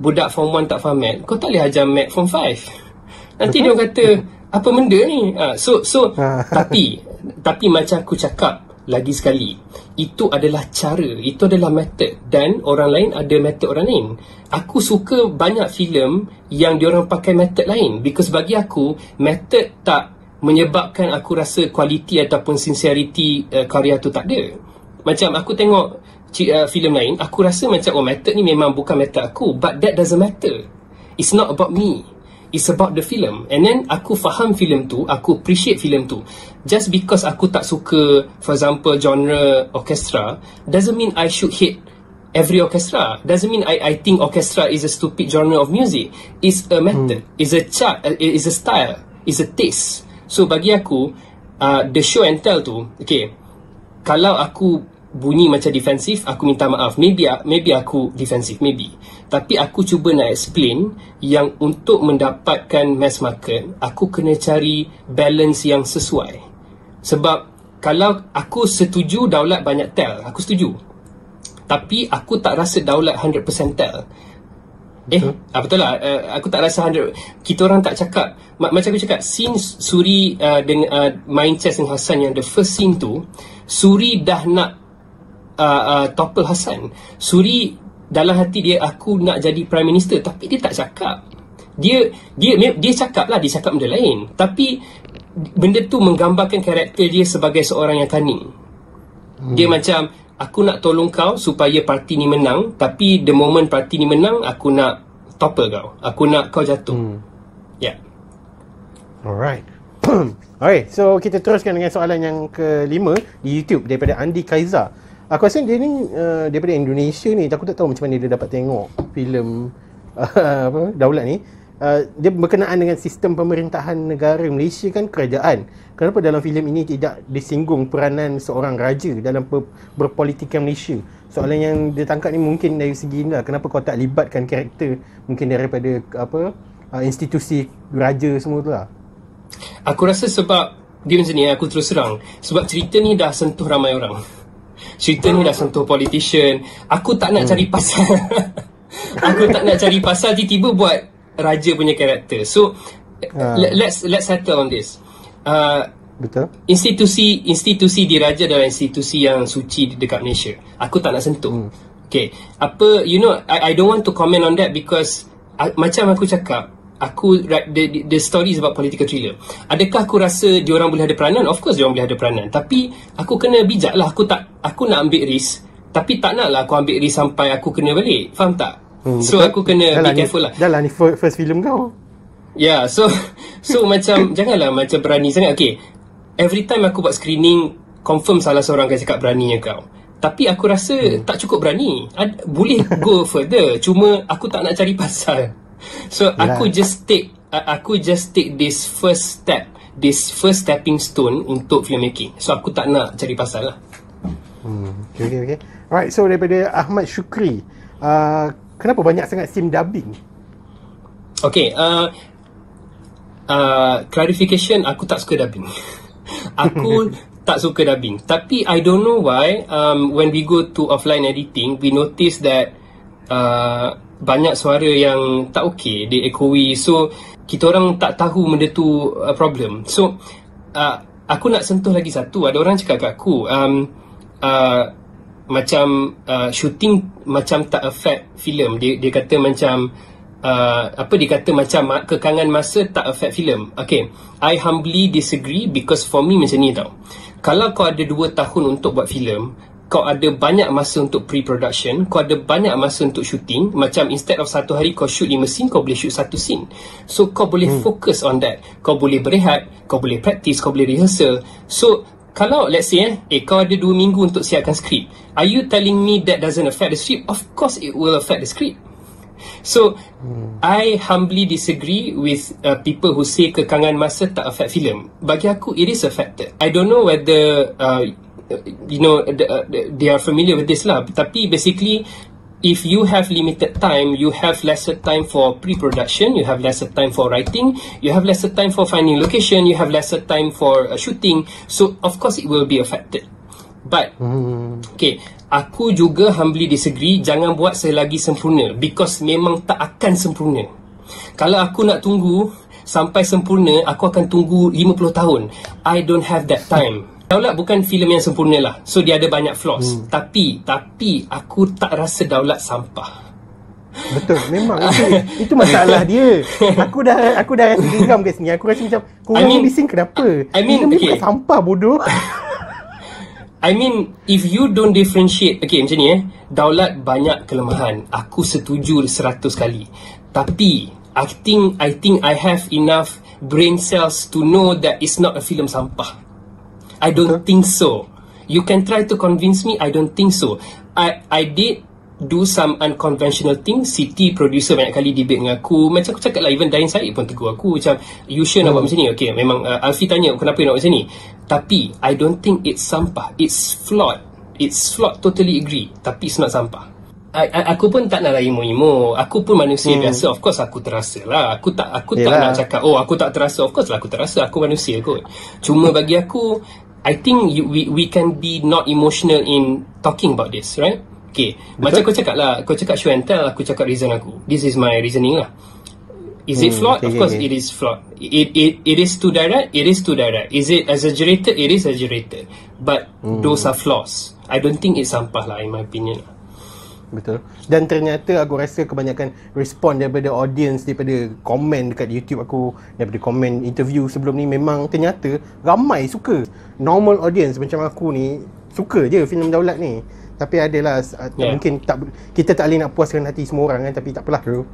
budak form 1 tak faham math kau tak boleh ajar math form 5 nanti dia kata apa benda ni ha, so so [laughs] tapi tapi macam aku cakap lagi sekali itu adalah cara itu adalah method dan orang lain ada method orang lain aku suka banyak filem yang diorang pakai method lain because bagi aku method tak menyebabkan aku rasa kualiti ataupun sincerity uh, karya tu tak ada. Macam aku tengok uh, filem lain, aku rasa macam oh method ni memang bukan method aku, but that doesn't matter. It's not about me. It's about the film. And then aku faham filem tu, aku appreciate filem tu. Just because aku tak suka for example genre orchestra doesn't mean I should hate every orchestra. Doesn't mean I I think orchestra is a stupid genre of music. It's a method. Hmm. It's a chart. It's a style. It's a taste. So bagi aku uh, The show and tell tu Okay Kalau aku Bunyi macam defensif Aku minta maaf Maybe maybe aku defensif Maybe Tapi aku cuba nak explain Yang untuk mendapatkan mass market Aku kena cari Balance yang sesuai Sebab Kalau aku setuju Daulat banyak tell Aku setuju Tapi aku tak rasa daulat 100% tell Eh, ah, betul lah. Uh, aku tak rasa 100. Kita orang tak cakap. Ma- macam aku cakap, scene Suri uh, dengan uh, main chess dengan Hassan yang the first scene tu, Suri dah nak uh, uh, topple Hassan. Suri dalam hati dia, aku nak jadi Prime Minister. Tapi dia tak cakap. Dia dia dia cakap lah, dia cakap benda lain. Tapi benda tu menggambarkan karakter dia sebagai seorang yang cunning. Hmm. Dia macam, aku nak tolong kau supaya parti ni menang tapi the moment parti ni menang aku nak topple kau aku nak kau jatuh hmm. ya yeah. alright [clears throat] alright so kita teruskan dengan soalan yang kelima di YouTube daripada Andi Kaiza aku rasa dia ni uh, daripada Indonesia ni aku tak tahu macam mana dia dapat tengok filem uh, [laughs] apa daulat ni Uh, dia berkenaan dengan sistem pemerintahan negara Malaysia kan kerajaan. Kenapa dalam filem ini tidak disinggung peranan seorang raja dalam berpolitika Malaysia? Soalan yang dia tangkap ni mungkin dari segi inilah. Kenapa kau tak libatkan karakter mungkin daripada apa uh, institusi raja semua tu lah? Aku rasa sebab dia macam ni aku terus serang. Sebab cerita ni dah sentuh ramai orang. Cerita ni dah sentuh politician. Aku tak nak hmm. cari pasal. [laughs] aku tak nak cari pasal tiba-tiba buat raja punya karakter. So uh. let's let's settle on this. Uh, Betul. Institusi institusi diraja adalah institusi yang suci dekat Malaysia. Aku tak nak sentuh. Hmm. Okay. Apa you know I I don't want to comment on that because uh, macam aku cakap aku the, the story is about political thriller. Adakah aku rasa dia orang boleh ada peranan? Of course dia orang boleh ada peranan. Tapi aku kena bijak lah. Aku tak aku nak ambil risk. Tapi tak nak lah aku ambil risk sampai aku kena balik. Faham tak? Hmm, so betul. aku kena dah be careful lah. Dah lah ni first film kau. Ya, yeah, so [laughs] so macam [laughs] janganlah macam berani sangat. Okay, every time aku buat screening, confirm salah seorang akan cakap berani kau. Tapi aku rasa hmm. tak cukup berani. Ad, boleh go [laughs] further. Cuma aku tak nak cari pasal. So Yalah. aku just take aku just take this first step, this first stepping stone untuk filmmaking. So aku tak nak cari pasal lah. Hmm, okay, okay, okay. Alright, so daripada Ahmad Syukri. Uh, kenapa banyak sangat sim dubbing? Okay, uh, uh, clarification, aku tak suka dubbing. [laughs] aku [laughs] tak suka dubbing. Tapi I don't know why, um, when we go to offline editing, we notice that uh, banyak suara yang tak okay, dia echoey. So, kita orang tak tahu benda tu uh, problem. So, uh, aku nak sentuh lagi satu. Ada orang cakap kat aku, um, uh, macam uh, shooting macam tak affect filem dia dia kata macam uh, apa dia kata macam kekangan masa tak affect filem okay i humbly disagree because for me macam ni tau kalau kau ada 2 tahun untuk buat filem kau ada banyak masa untuk pre-production kau ada banyak masa untuk shooting. Macam instead of satu hari kau shoot 5 scene kau boleh shoot satu scene. So kau boleh hmm. focus on that. Kau boleh berehat kau boleh practice kau boleh rehearsal. So kalau let's say eh, eh kau ada 2 minggu untuk siapkan skrip are you telling me that doesn't affect the script? Of course it will affect the script. So hmm. i humbly disagree with uh, people who say kekangan masa tak affect film. Bagi aku it is affected. I don't know whether uh, you know the, uh, they are familiar with this lah tapi basically if you have limited time, you have lesser time for pre-production, you have lesser time for writing, you have lesser time for finding location, you have lesser time for uh, shooting. So of course it will be affected. But mm. okay, Aku juga humbly disagree Jangan buat selagi sempurna Because memang tak akan sempurna Kalau aku nak tunggu Sampai sempurna Aku akan tunggu 50 tahun I don't have that time Daulat bukan filem yang sempurna lah So dia ada banyak flaws hmm. Tapi Tapi Aku tak rasa Daulat sampah Betul, memang [laughs] itu, itu masalah dia. [laughs] Aku dah aku dah rasa geram kat sini. Aku rasa macam kau I mean, bising kenapa? I mean, okay. sampah bodoh. [laughs] I mean, if you don't differentiate, okay macam ni eh, Daulat banyak kelemahan. Aku setuju seratus kali. Tapi, I think I think I have enough brain cells to know that it's not a film sampah. I don't Betul. think so. You can try to convince me, I don't think so. I I did do some unconventional thing. City producer banyak kali debate dengan aku. Macam aku cakap lah even Dain Said pun tegur aku. Macam you sure nak buat macam ni? Okay memang uh, Alfie tanya kenapa nak buat macam ni? Tapi I don't think it's sampah. It's flawed. It's flawed totally agree. Tapi it's not sampah. I, I, aku pun tak nak lah imo-imo Aku pun manusia hmm. biasa. Of course aku terasa lah. Aku tak aku tak nak cakap Oh aku tak terasa. Of course lah aku terasa. Aku manusia kot. Cuma bagi aku I think you, we we can be not emotional in talking about this, right? Okay, Betul? macam kau cakap lah, kau cakap show and tell, aku cakap reason aku. This is my reasoning lah. Is hmm, it flawed? Okay, of course, okay. it is flawed. It, it it is too direct. It is too direct. Is it exaggerated? It is exaggerated. But hmm. those are flaws. I don't think it's sampah lah, in my opinion. Betul. Dan ternyata aku rasa kebanyakan respon daripada audience daripada komen dekat YouTube aku daripada komen interview sebelum ni memang ternyata ramai suka. Normal audience macam aku ni suka je filem Daulat ni. Tapi adalah yeah. mungkin tak kita tak boleh nak puaskan hati semua orang kan tapi tak apalah. True.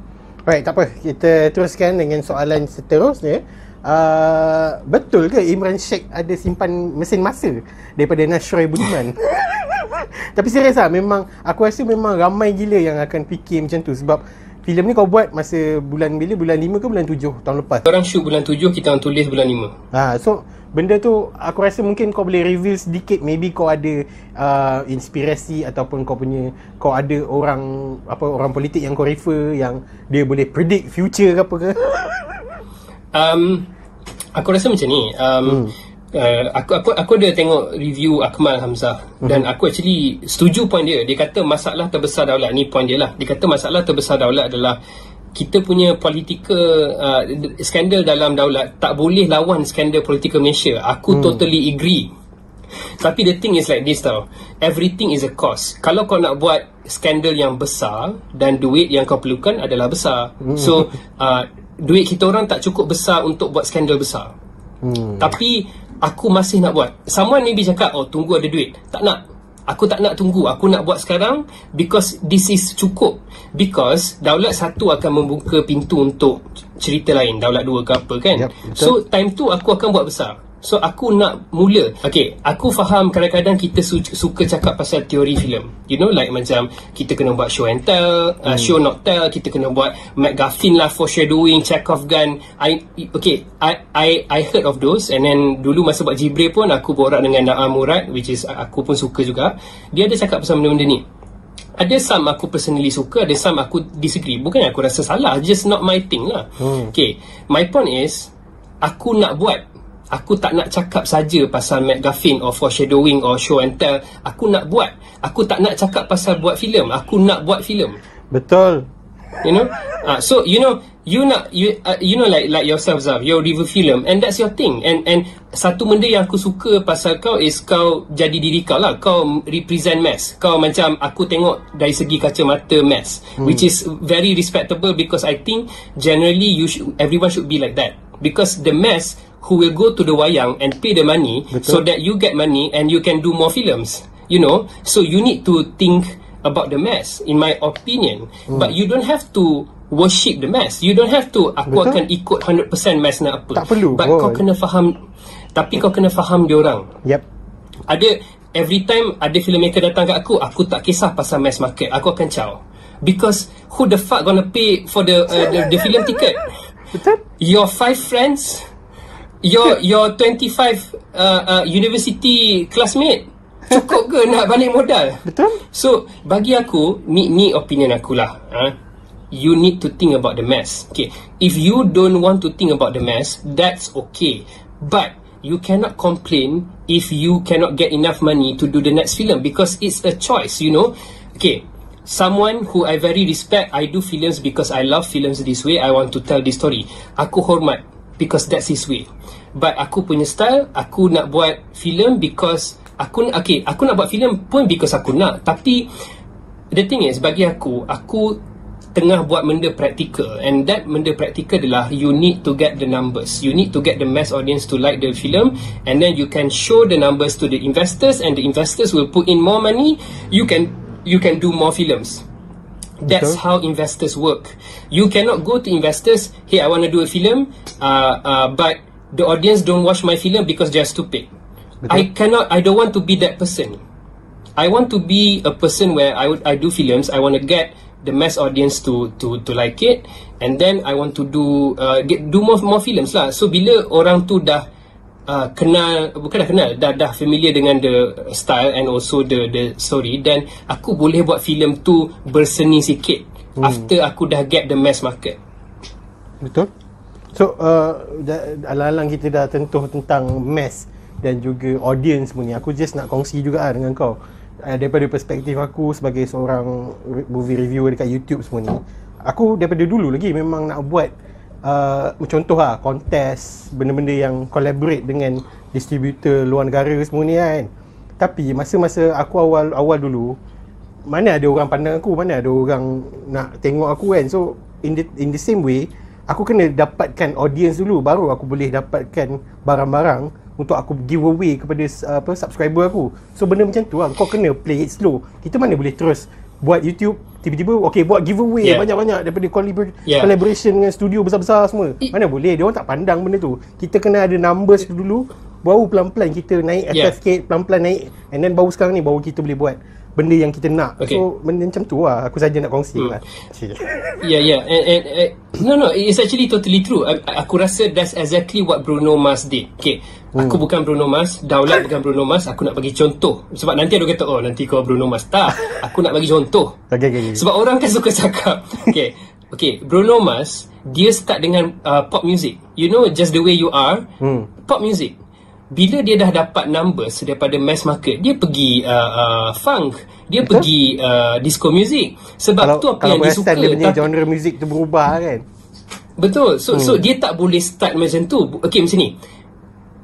Right, tak apa. Kita teruskan dengan soalan seterusnya. Uh, betul ke Imran Sheikh ada simpan mesin masa daripada Nashroy Budiman? [laughs] [laughs] tapi serius lah, memang aku rasa memang ramai gila yang akan fikir macam tu sebab filem ni kau buat masa bulan bila? Bulan 5 ke bulan 7 tahun lepas? Orang shoot bulan 7, kita orang tulis bulan 5. Ha, so benda tu aku rasa mungkin kau boleh reveal sedikit maybe kau ada uh, inspirasi ataupun kau punya kau ada orang apa orang politik yang kau refer yang dia boleh predict future ke apa ke um aku rasa macam ni um hmm. Uh, aku aku aku ada tengok review Akmal Hamzah hmm. dan aku actually setuju point dia dia kata masalah terbesar daulat ni point dia lah dia kata masalah terbesar daulat adalah kita punya political uh, skandal dalam daulat tak boleh lawan skandal political Malaysia. Aku hmm. totally agree. Tapi the thing is like this tau. Everything is a cost. Kalau kau nak buat skandal yang besar dan duit yang kau perlukan adalah besar. Hmm. So, uh, duit kita orang tak cukup besar untuk buat skandal besar. Hmm. Tapi aku masih nak buat. Someone maybe cakap, oh tunggu ada duit. Tak nak. Aku tak nak tunggu. Aku nak buat sekarang because this is cukup. Because daulat satu akan membuka pintu untuk cerita lain. Daulat dua ke apa kan? Yep, so time tu aku akan buat besar. So aku nak mula. Okay Aku faham kadang-kadang kita su- suka cakap pasal teori filem. You know like macam Kita kena buat show and tell uh, hmm. Show not tell Kita kena buat McGuffin lah foreshadowing Chekhov gun. I, Okay I, I I heard of those And then dulu masa buat Jibril pun Aku borak dengan Na'am Murad Which is aku pun suka juga. Dia ada cakap pasal benda-benda ni. Ada some aku personally suka Ada some aku disagree. Bukan aku rasa salah Just not my thing lah. Hmm. Okay My point is Aku nak buat Aku tak nak cakap saja pasal McGuffin or foreshadowing or show and tell. Aku nak buat. Aku tak nak cakap pasal buat filem. Aku nak buat filem. Betul. You know? Uh, so, you know, you nak, you, uh, you know like like yourself, Zav, you review film and that's your thing. And and satu benda yang aku suka pasal kau is kau jadi diri kau lah. Kau represent mass. Kau macam aku tengok dari segi kacamata mass. Hmm. Which is very respectable because I think generally you should, everyone should be like that. Because the mass who will go to the wayang and pay the money Betul. so that you get money and you can do more films you know so you need to think about the mass in my opinion hmm. but you don't have to worship the mass you don't have to aku Betul. akan ikut 100% mass nak apa tak perlu but oh. kau kena faham tapi kau kena faham dia orang yep ada every time ada filmmaker datang kat aku aku tak kisah pasal mass market aku akan caw because who the fuck gonna pay for the uh, the, the film ticket Betul? your five friends your [laughs] your 25 uh, uh, university classmate cukup ke nak balik modal betul so bagi aku ni ni opinion aku lah ha? you need to think about the mass okay if you don't want to think about the mass that's okay but you cannot complain if you cannot get enough money to do the next film because it's a choice, you know. Okay, someone who I very respect, I do films because I love films this way. I want to tell this story. Aku hormat because that's his way. But aku punya style, aku nak buat film because aku okay, aku nak buat film pun because aku nak. Tapi the thing is bagi aku, aku tengah buat benda practical and that benda practical adalah you need to get the numbers you need to get the mass audience to like the film and then you can show the numbers to the investors and the investors will put in more money you can you can do more films that's Betul. how investors work you cannot go to investors hey i want to do a film uh, uh, but the audience don't watch my film because they're stupid Betul. i cannot i don't want to be that person i want to be a person where i would i do films i want to get the mass audience to to to like it and then I want to do uh, get, do more more films lah so bila orang tu dah uh, kenal bukan dah kenal dah dah familiar dengan the style and also the the story. Then aku boleh buat filem tu berseni sikit hmm. after aku dah get the mass market. Betul. So uh, alang-alang kita dah tentuh tentang mass dan juga audience semua ni aku just nak kongsi juga lah dengan kau. Uh, daripada perspektif aku sebagai seorang movie reviewer dekat YouTube semua ni aku daripada dulu lagi memang nak buat uh, contoh lah kontes benda-benda yang collaborate dengan distributor luar negara semua ni kan tapi masa-masa aku awal awal dulu mana ada orang pandang aku mana ada orang nak tengok aku kan so in the, in the same way aku kena dapatkan audience dulu baru aku boleh dapatkan barang-barang untuk aku giveaway kepada uh, apa subscriber aku. So benda macam tu lah. Kau kena play it slow. Kita mana boleh terus buat YouTube tiba-tiba okay buat giveaway yeah. banyak-banyak daripada collabor- yeah. collaboration dengan studio besar-besar semua. Mana boleh dia orang tak pandang benda tu. Kita kena ada numbers dulu baru pelan-pelan kita naik atas yeah. sikit pelan-pelan naik and then baru sekarang ni baru kita boleh buat benda yang kita nak. Okay. So benda macam tu lah aku saja nak kongsi hmm. lah. [laughs] yeah, yeah. And, and, and, no, no. It's actually totally true. Aku rasa that's exactly what Bruno Mars did. Okay. Hmm. Aku bukan Bruno Mars. Daulat bukan Bruno Mars. Aku nak bagi contoh. Sebab nanti ada kata, oh nanti kau Bruno Mars. Tak. Aku nak bagi contoh. Okay, okay, okay. Sebab orang kan suka cakap. Okay. Okay. Bruno Mars, dia start dengan uh, pop music. You know, just the way you are. Hmm. Pop music bila dia dah dapat numbers daripada mass market dia pergi uh, uh, funk dia Betul? pergi uh, disco music. Sebab kalau, tu apa yang dia suka dia punya genre music tu berubah kan? Betul. So hmm. so dia tak boleh start macam tu. Okey macam ni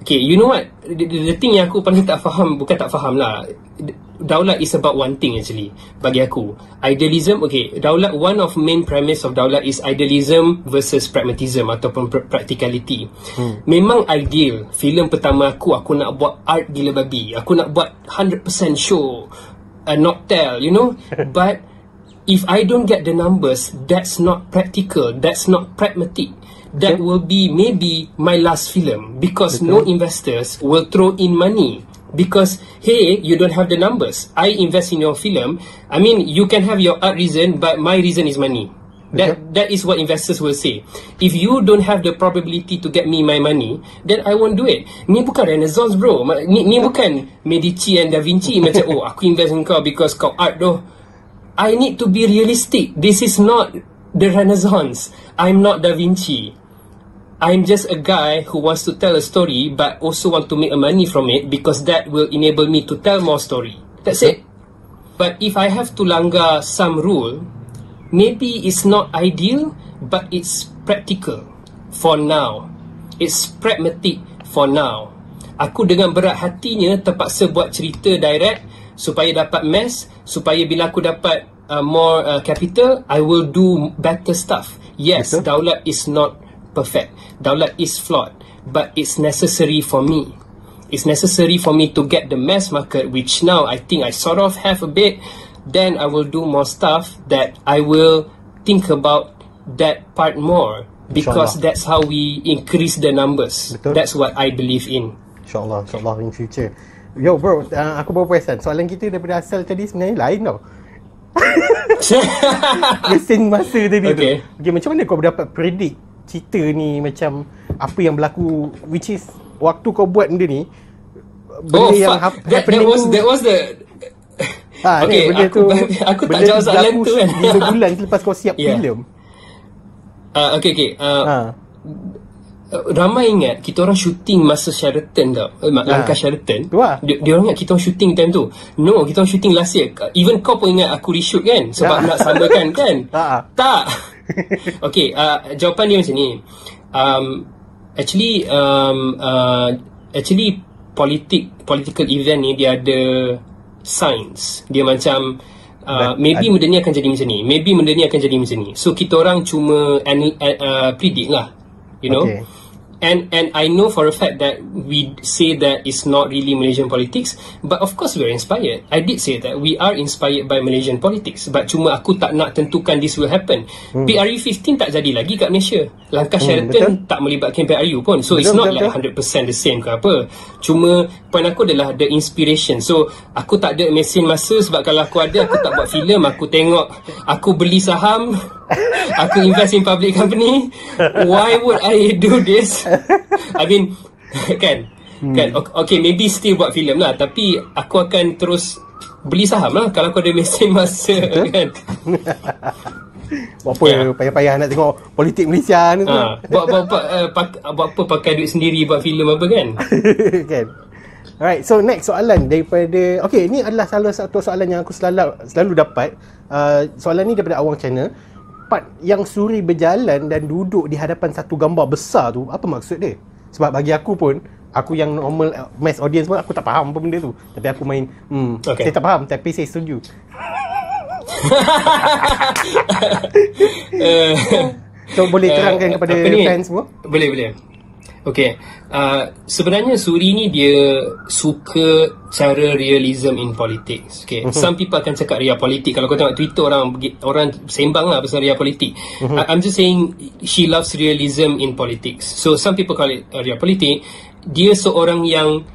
Okay, you know what? The, the, thing yang aku paling tak faham, bukan tak faham lah. Daulat is about one thing actually, bagi aku. Idealism, okay. Daulat, one of main premise of Daulat is idealism versus pragmatism ataupun pr- practicality. Hmm. Memang ideal, filem pertama aku, aku nak buat art gila babi. Aku nak buat 100% show, a not tell, you know? [laughs] But, if I don't get the numbers, that's not practical, that's not pragmatic that okay. will be maybe my last film because okay. no investors will throw in money because hey you don't have the numbers. I invest in your film. I mean you can have your art reason but my reason is money. That okay. that is what investors will say. If you don't have the probability to get me my money then i won't do it. Ni bukan renaissance bro. Ni, ni bukan medici and da vinci [laughs] macam oh aku invest in kau because kau art doh. I need to be realistic. This is not the renaissance. I'm not da vinci I'm just a guy who wants to tell a story but also want to make a money from it because that will enable me to tell more story. That's it. But if I have to langgar some rule, maybe it's not ideal but it's practical for now. It's pragmatic for now. Aku dengan berat hatinya terpaksa buat cerita direct supaya dapat mass, supaya bila aku dapat uh, more uh, capital, I will do better stuff. Yes, Betul? Daulat is not perfect. Daulat is flawed, but it's necessary for me. It's necessary for me to get the mass market, which now I think I sort of have a bit. Then I will do more stuff that I will think about that part more because InsyaAllah. that's how we increase the numbers. Betul. That's what I believe in. InsyaAllah, insyaAllah in future. Yo bro, uh, aku baru perasan soalan kita daripada asal tadi sebenarnya lain tau. [laughs] [laughs] Mesin masa tadi okay. tu. Okay, macam mana kau dapat predict cerita ni macam apa yang berlaku which is waktu kau buat benda ni benda oh, yang ha- that, that was that was the ha, [laughs] okay, ni, benda aku, tu aku tak jawab soalan tu kan. 5 [laughs] bulan selepas kau siap yeah. filem. Uh, okay okay. Uh, ha. ramai ingat kita orang shooting masa Sheraton tau. Eh, langkah Sheraton. Lah. dia, dia orang ingat kita orang shooting time tu. No kita orang shooting last year. Even kau pun ingat aku reshoot kan. Sebab nak samakan [laughs] kan. Ha. tak [laughs] okay uh, jawapan dia macam ni. Um, actually um, uh, actually politik political event ni dia ada science dia macam Uh, maybe benda ni akan jadi macam ni. Maybe benda ni akan jadi macam ni. So kita orang cuma anal- uh, uh, Predict lah. You know? Okay. And and I know for a fact that we say that it's not really Malaysian politics, but of course we're inspired. I did say that we are inspired by Malaysian politics, but cuma aku tak nak tentukan this will happen. Hmm. PRU 15 tak jadi lagi kat Malaysia. Langkah Sheraton tak melibatkan PRU pun. So it's Betul, not betul, like 100% the same ke apa. Cuma point aku adalah the inspiration. So aku tak ada mesin masa sebab kalau aku ada aku tak buat filem, aku tengok aku beli saham aku invest in public company why would I do this I mean kan hmm. kan okay maybe still buat filem lah tapi aku akan terus beli saham lah kalau aku ada mesin masa kan Buat apa Ya. payah-payah nak tengok politik Malaysia ni tu. ha, buat, buat, buat, uh, pak, buat apa pakai duit sendiri buat filem apa kan [laughs] kan. Alright, so next soalan daripada Okay, ni adalah salah satu soalan yang aku selalu selalu dapat. Uh, soalan ni daripada Awang Channel. Part yang suri berjalan dan duduk di hadapan satu gambar besar tu, apa maksud dia? Sebab bagi aku pun, aku yang normal uh, mass audience pun aku tak faham apa benda tu. Tapi aku main, hmm, Okay. saya tak faham tapi saya setuju. uh, [laughs] So boleh terangkan Eh, kepada apa ni? fans semua? Boleh, boleh. Okay. Uh, sebenarnya Suri ni dia suka cara realism in politics. Okay. Mhm. Some people akan cakap ria politik. Kalau kau tengok Twitter orang orang sembang lah pasal ria politik. Mhm. I- I'm just saying she loves realism in politics. So some people call it ria politik. Dia seorang yang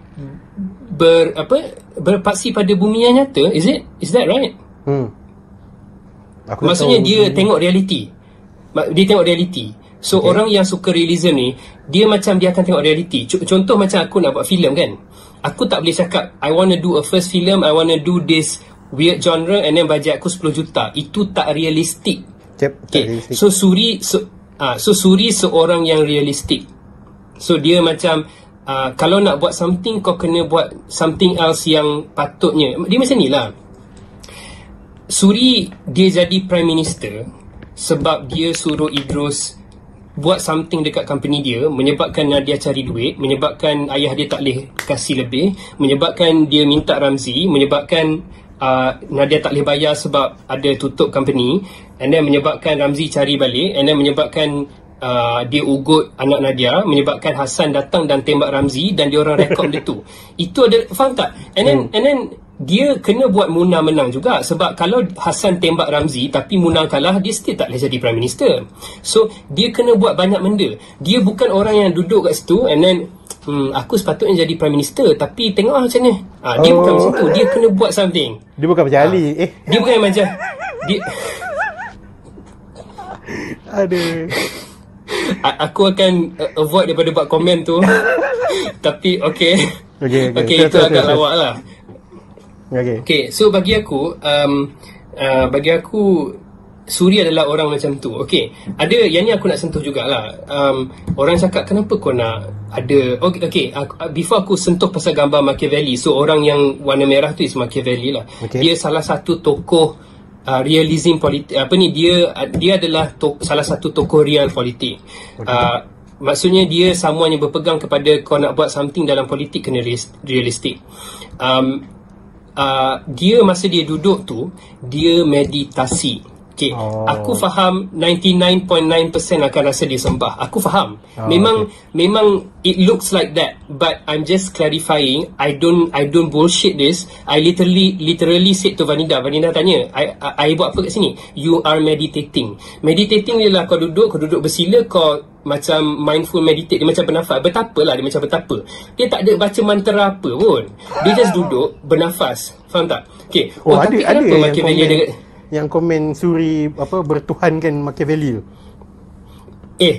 ber apa berpaksi pada bumi yang nyata. Is it? Is that right? Hmm. Aku Maksudnya dia tengok reality. Ma- Dia tengok reality. So okay. orang yang suka realism ni, dia macam dia akan tengok reality. Contoh macam aku nak buat filem kan. Aku tak boleh cakap I want to do a first film, I want to do this weird genre and then bajet aku 10 juta. Itu tak realistik. Tak Okay. So Suri so, ah so Suri seorang yang realistik. So dia macam uh, kalau nak buat something kau kena buat something else yang patutnya. Dia macam ni lah. Suri dia jadi prime minister sebab dia suruh Idrus buat something dekat company dia menyebabkan Nadia cari duit, menyebabkan ayah dia tak boleh kasih lebih, menyebabkan dia minta Ramzi, menyebabkan uh, Nadia tak boleh bayar sebab ada tutup company and then menyebabkan Ramzi cari balik and then menyebabkan uh, dia ugut anak Nadia menyebabkan Hassan datang dan tembak Ramzi dan dia orang rekod benda tu. [laughs] Itu ada faham tak? And then and then dia kena buat Muna menang juga sebab kalau Hassan tembak Ramzi tapi Muna kalah dia still tak boleh jadi prime minister. So dia kena buat banyak benda. Dia bukan orang yang duduk kat situ and then hmm, aku sepatutnya jadi prime minister tapi tengok lah macam ni. Ha, dia Oh. bukan macam tu. Dia kena buat something. Dia bukan macam Ali. Eh, Dia bukan macam dia aduh. A- aku akan uh, avoid daripada buat komen tu. [laughs] tapi okay. Okey. Okay, Terus, itu agak lawak lah. Okay. Okay, so bagi aku, um, uh, bagi aku, Suri adalah orang macam tu. Okay, ada yang ni aku nak sentuh jugalah. Um, orang cakap kenapa kau nak ada, okay, okay aku, uh, before aku sentuh pasal gambar Machiavelli, so orang yang warna merah tu is Machiavelli lah. Okay. Dia salah satu tokoh uh, realism politik, apa ni, dia dia adalah to, salah satu tokoh real politik. Uh, maksudnya dia someone yang berpegang kepada kau nak buat something dalam politik kena realis- realistik. Um, uh, dia masa dia duduk tu dia meditasi. Okay, Oh. aku faham 99.9% akan rasa dia sembah. Aku faham. Oh, memang okay. memang it looks like that, but I'm just clarifying. I don't I don't bullshit this. I literally literally said to Vanida. Vanida tanya, I, I, I buat apa kat sini? You are meditating. Meditating ialah kau duduk, kau duduk bersila, kau macam mindful meditate dia macam bernafas betapa lah dia macam betapa dia tak ada baca mantra apa pun dia just duduk bernafas faham tak okay. Oh, ada tapi ada kenapa yang Machiavelli komen, ada yang komen Suri apa bertuhankan Machiavelli tu. eh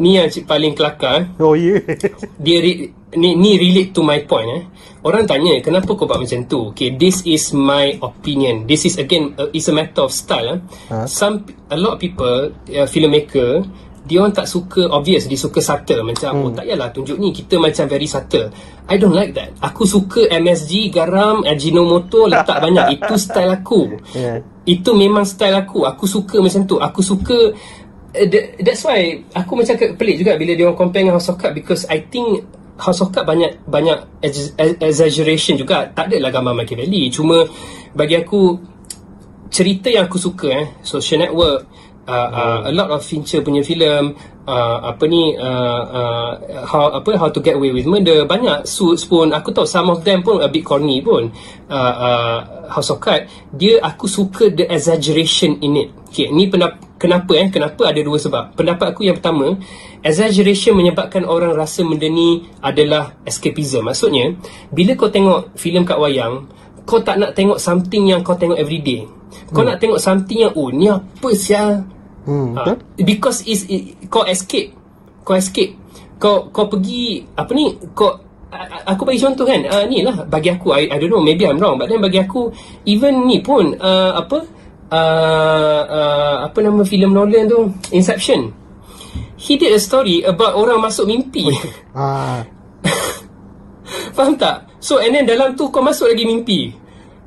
ni yang paling kelakar eh. Oh ya. Yeah. [laughs] dia re, ni, ni relate to my point eh orang tanya kenapa kau buat macam tu okay this is my opinion this is again uh, it's a matter of style eh. Ha? some a lot of people uh, filmmaker dia orang tak suka obvious dia suka subtle. Macam hmm. oh tak yalah tunjuk ni kita macam very subtle. I don't like that. Aku suka MSG garam Ajinomoto letak [laughs] banyak. Itu style aku. Yeah. itu memang style aku. Aku suka macam tu. Aku suka uh, that's why aku macam pelik juga bila dia orang compare dengan House of Cards because I think House of Cards banyak banyak exaggeration juga. Tak adalah gambar Machiavelli. Cuma bagi aku cerita yang aku suka eh social network uh, uh, a lot of Fincher punya filem uh, apa ni uh, uh, how apa how to get away with murder banyak suits pun. Aku tahu some of them pun a bit corny pun. Uh, uh, House of Cards. Dia aku suka the exaggeration in it. Okay, ni pendapat kenapa eh? Kenapa ada dua sebab? Pendapat aku yang pertama exaggeration menyebabkan orang rasa benda ni adalah escapism. Maksudnya bila kau tengok filem kat wayang kau tak nak tengok something yang kau tengok everyday kau hmm. nak tengok something yang oh ni apa sial Hmm, uh, because is it, kau escape. Kau escape. Kau kau pergi apa ni? Kau aku bagi contoh kan. Uh, ni lah bagi aku I, I don't know maybe I'm wrong but then bagi aku even ni pun uh, apa uh, uh, apa nama filem Nolan tu Inception. He did a story about orang masuk mimpi. [laughs] Ah. Faham tak? So and then dalam tu kau masuk lagi mimpi.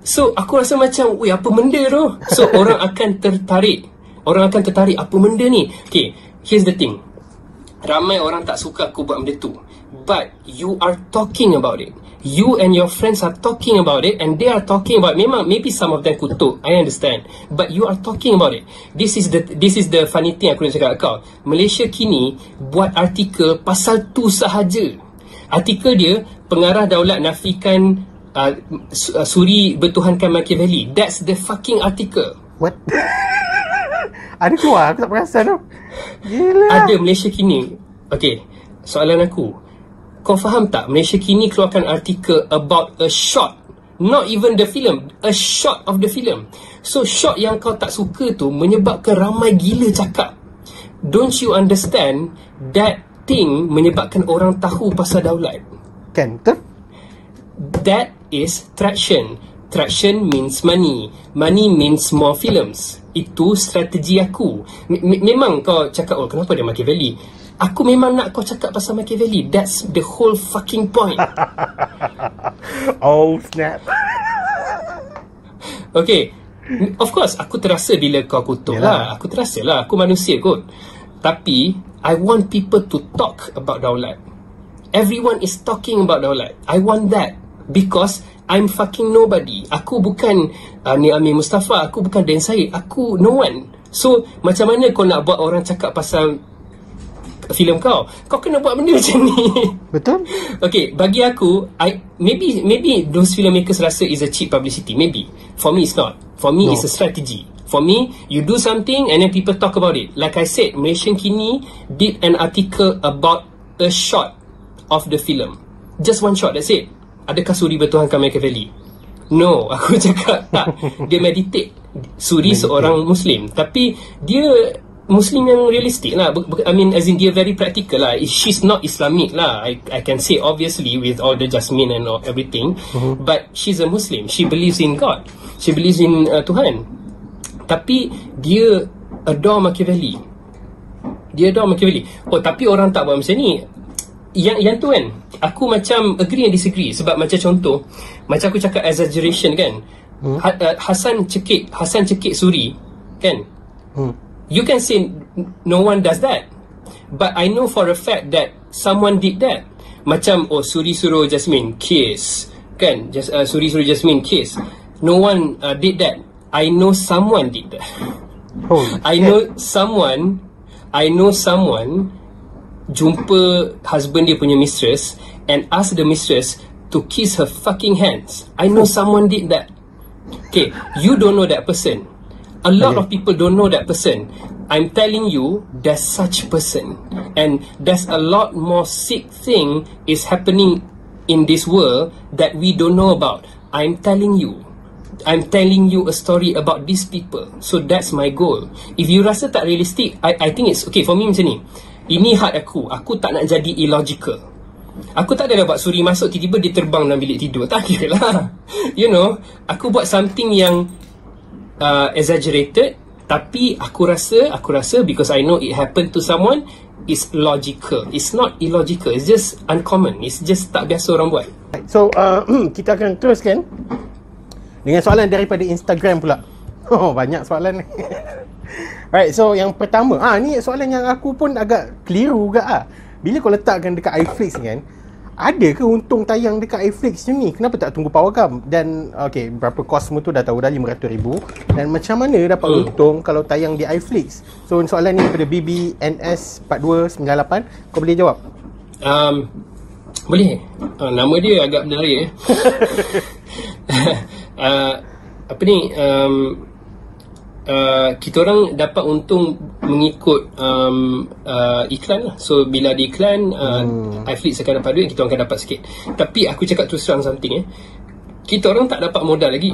So aku rasa macam, weh apa benda tu? So [laughs] orang akan tertarik. Orang akan tertarik apa benda ni? Okay Here's the thing. Ramai orang tak suka aku buat benda tu. But You are talking about it. You and your friends are talking about it And they are talking about Memang maybe some of them kutuk I understand. But you are talking about it. This is the This is the funny thing Aku nak cakap kau. Malaysia kini Buat artikel Pasal tu sahaja. Artikel dia Pengarah daulat nafikan uh, Suri bertuhankan Machiavelli That's the fucking article What? [laughs] Ada keluar aku tak perasan tu. Gila. Ada Malaysia kini. Okay. Soalan aku. Kau faham tak Malaysia kini keluarkan artikel about a shot. Not even the film. A shot of the film. So shot yang kau tak suka tu menyebabkan ramai gila cakap. Don't you understand that thing menyebabkan orang tahu pasal daulat? Kan? That is traction. Traction means money. Money means more films. Itu strategi aku. M- memang kau cakap oh kenapa dia Machiavelli aku memang nak kau cakap pasal Machiavelli that's the whole fucking point. [laughs] Oh snap. [laughs] Okay. Of course aku terasa bila kau kutuk lah. Aku terasa lah. Aku manusia kot. Tapi I want people to talk about daulat. Everyone is talking about daulat. I want that because I'm fucking nobody. Aku bukan uh, Ni Amir Mustafa. Aku bukan Dan Syed. Aku no one. So, macam mana kau nak buat orang cakap pasal filem kau? Kau kena buat benda [laughs] macam ni. Betul? Okay, bagi aku, I maybe maybe those filmmakers rasa is a cheap publicity. Maybe. For me, it's not. For me, no. it's a strategy. For me, you do something and then people talk about it. Like I said, Malaysian Kini did an article about a shot of the film. Just one shot, that's it adakah Suri bertuhankan Machiavelli? No, [laughs] aku cakap tak. Dia meditate. Suri meditate. seorang Muslim. Tapi dia Muslim yang realistik lah. I mean, as in dia very practical lah. She's not Islamic lah. I I can say obviously with all the jasmine and all, everything. Uh-huh. But she's a Muslim. She believes in God. She believes in uh, Tuhan. Tapi dia adore Machiavelli. Dia adore Machiavelli. Oh, tapi orang tak buat macam ni yang yang tu kan aku macam agree and disagree. Sebab macam contoh macam aku cakap exaggeration kan. Hmm? ha, uh, Hasan cekik Hasan cekik suri kan? Hmm. you can say no one does that. But I know for a fact that someone did that. Macam oh suri suruh Jasmine kiss kan? Just uh, suri suruh Jasmine kiss no one uh, did that. I know someone did that. Oh, [laughs] I know someone I know someone jumpa husband dia punya mistress and ask the mistress to kiss her fucking hands. I know someone did that. Okay, you don't know that person. A lot okay. of people don't know that person. I'm telling you, there's such person. And there's a lot more sick thing is happening in this world that we don't know about. I'm telling you. I'm telling you a story about these people. So that's my goal. If you rasa tak realistic, I I think it's okay for me macam ni. Ini had aku Aku tak nak jadi illogical Aku tak ada buat suri masuk Tiba-tiba dia terbang dalam bilik tidur [laughs] Tak kira lah You know Aku buat something yang uh, Exaggerated Tapi aku rasa, aku rasa because I know it happened to someone, is logical. It's not illogical. It's just uncommon. It's just tak biasa orang buat. So, uh, [clears throat] kita akan teruskan dengan soalan daripada Instagram pula. [laughs] Oh, banyak soalan ni. [laughs] Right, so yang pertama, ah ni soalan yang aku pun agak keliru juga ah. Bila kau letakkan dekat iFlix kan, ada ke untung tayang dekat iFlix macam ni? Kenapa tak tunggu powergam? Dan okay, berapa kos semua tu dah tahu dah RM500,000. Dan macam mana dapat hmm. untung kalau tayang di iFlix? So soalan ni daripada BBNS4298, kau boleh jawab? Um, boleh. Uh, nama dia agak menarik eh. uh, [laughs] [laughs] apa ni? Um, Uh, kita orang dapat untung mengikut um, uh, iklan lah. So bila di iklan uh, hmm. iFlix akan dapat duit Kita orang akan dapat sikit Tapi aku cakap terus terang something eh Kita orang tak dapat modal lagi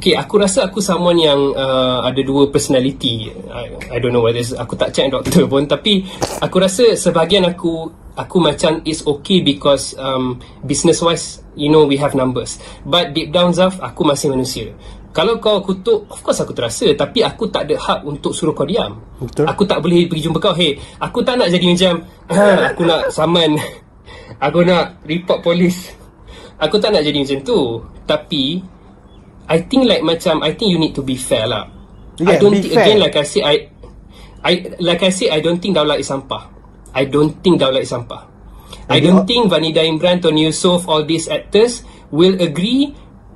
Okay, aku rasa aku someone yang uh, ada dua personality. I, I don't know whether aku tak check doktor pun tapi aku rasa sebahagian aku aku macam is okay because um, business wise you know we have numbers. But deep down Zaf aku masih manusia. Kalau kau kutuk, of course aku terasa Tapi aku tak ada hak untuk suruh kau diam. Betul. Aku tak boleh pergi jumpa kau. Hey, aku tak nak jadi macam Aku nak saman Aku nak report polis. Aku tak nak jadi macam tu. Tapi I think like macam I think you need to be fair lah. Yeah, I don't think, fair. again like I say I I like I say I don't think Daulat is sampah. I don't think Daulat is sampah. I don't think Vanida Imran, Tony Yusof, all these actors will agree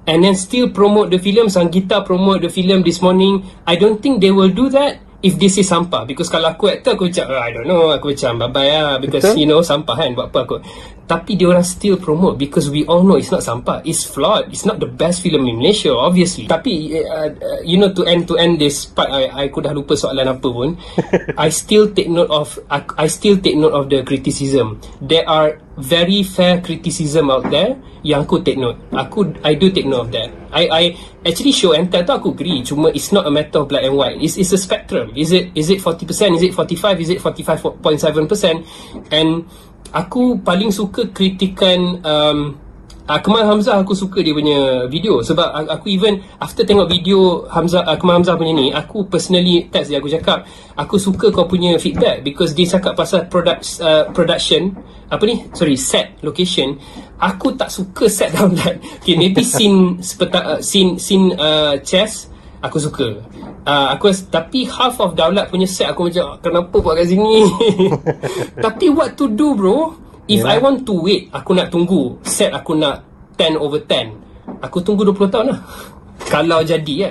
and then still promote the film Sanggita promote the film this morning. I don't think they will do that if this is sampah. Because kalau aku actor aku macam oh, I don't know. Aku macam bye bye lah. Because Betul? you know sampah kan buat apa aku. Tapi dia orang still promote because we all know it's not sampah. It's flawed. It's not the best film in Malaysia obviously. Tapi uh, uh, you know to end to end this part I, I aku dah lupa soalan apa pun. [laughs] I still take note of I, I still take note of the criticism. There are very fair criticism out there yang aku take note. Aku I do take note of that. I I actually show and tell tu aku agree. Cuma it's not a matter of black and white. It's it's a spectrum. Is it is it 40%? Is it 45? Is it 45.7%? And aku paling suka kritikan um, Akmal Hamzah aku suka dia punya video sebab aku even after tengok video Hamzah Akmal Hamzah punya ni aku personally text dia aku cakap aku suka kau punya feedback because dia cakap pasal product uh, production apa ni? Sorry set location. Aku tak suka set [laughs] download. Okay maybe scene sepeta, uh, scene scene uh, chess aku suka. Uh, aku tapi half of download punya set aku macam kenapa buat kat sini? [laughs] Tapi what to do bro If yeah. I want to wait, aku nak tunggu set aku nak 10 over 10. Aku tunggu 20 tahun lah. [laughs] Kalau jadi ya.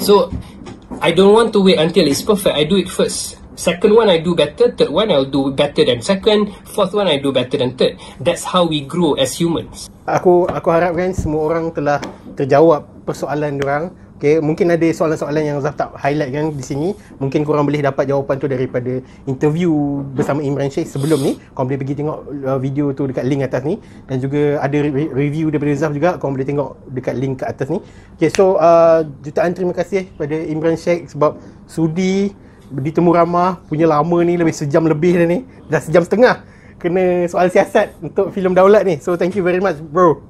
So, I don't want to wait until it's perfect. I do it first. Second one I do better, third one I'll do better than second, fourth one I do better than third. That's how we grow as humans. Aku aku harapkan semua orang telah terjawab persoalan orang Okay, mungkin ada soalan-soalan yang Zaf tak highlight kan di sini. Mungkin korang boleh dapat jawapan tu daripada interview bersama Imran Sheikh sebelum ni. Korang boleh pergi tengok uh, video tu dekat link atas ni. Dan juga ada review daripada Zaf juga. Korang boleh tengok dekat link ke atas ni. Okay, so uh, jutaan terima kasih pada Imran Sheikh sebab sudi di Temu Ramah punya lama ni lebih sejam lebih dah ni. Dah sejam setengah kena soal siasat untuk filem Daulat ni. So thank you very much bro.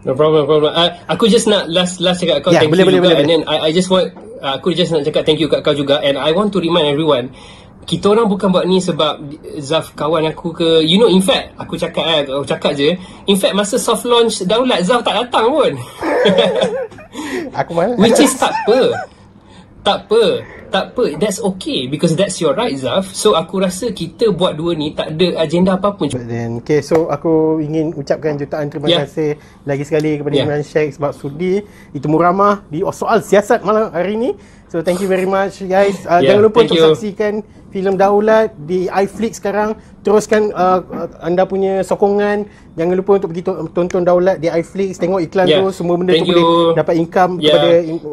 No problem, no problem. Uh, aku just nak last last cakap kau yeah, thank boleh, you boleh, juga. Boleh, and then I, I just want uh, aku just nak cakap thank you kat kau juga. And I want to remind everyone, kita orang bukan buat ni sebab Zaf kawan aku ke you know in fact aku cakap eh aku cakap je in fact masa soft launch Daulat Zaf tak datang pun aku malas which is tak apa tak apa tak apa that's okay because that's your right Zaf so aku rasa kita buat dua ni tak ada agenda apa-apa then okay so aku ingin ucapkan jutaan terima yeah. kasih lagi sekali kepada yeah. Imran Sheikh sebab sudi itu muramah di soal siasat malam hari ini so thank you very much guys uh, yeah, jangan lupa untuk you. saksikan filem Daulat di iFlix sekarang teruskan uh, anda punya sokongan jangan lupa untuk pergi tonton Daulat di iFlix tengok iklan yeah. tu semua benda thank tu you. boleh dapat income yeah. kepada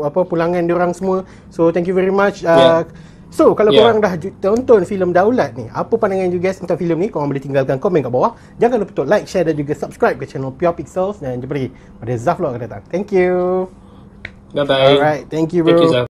apa pulangan dia orang semua so thank you very much uh, yeah. So, kalau yeah. korang dah tonton filem Daulat ni, apa pandangan you guys tentang filem ni? Korang boleh tinggalkan komen kat bawah. Jangan lupa untuk like, share dan juga subscribe ke channel Pure Pixels. Dan jumpa lagi pada Zaf Vlog akan datang. Thank you. Bye-bye. Alright, thank you bro. Thank you, Zaf.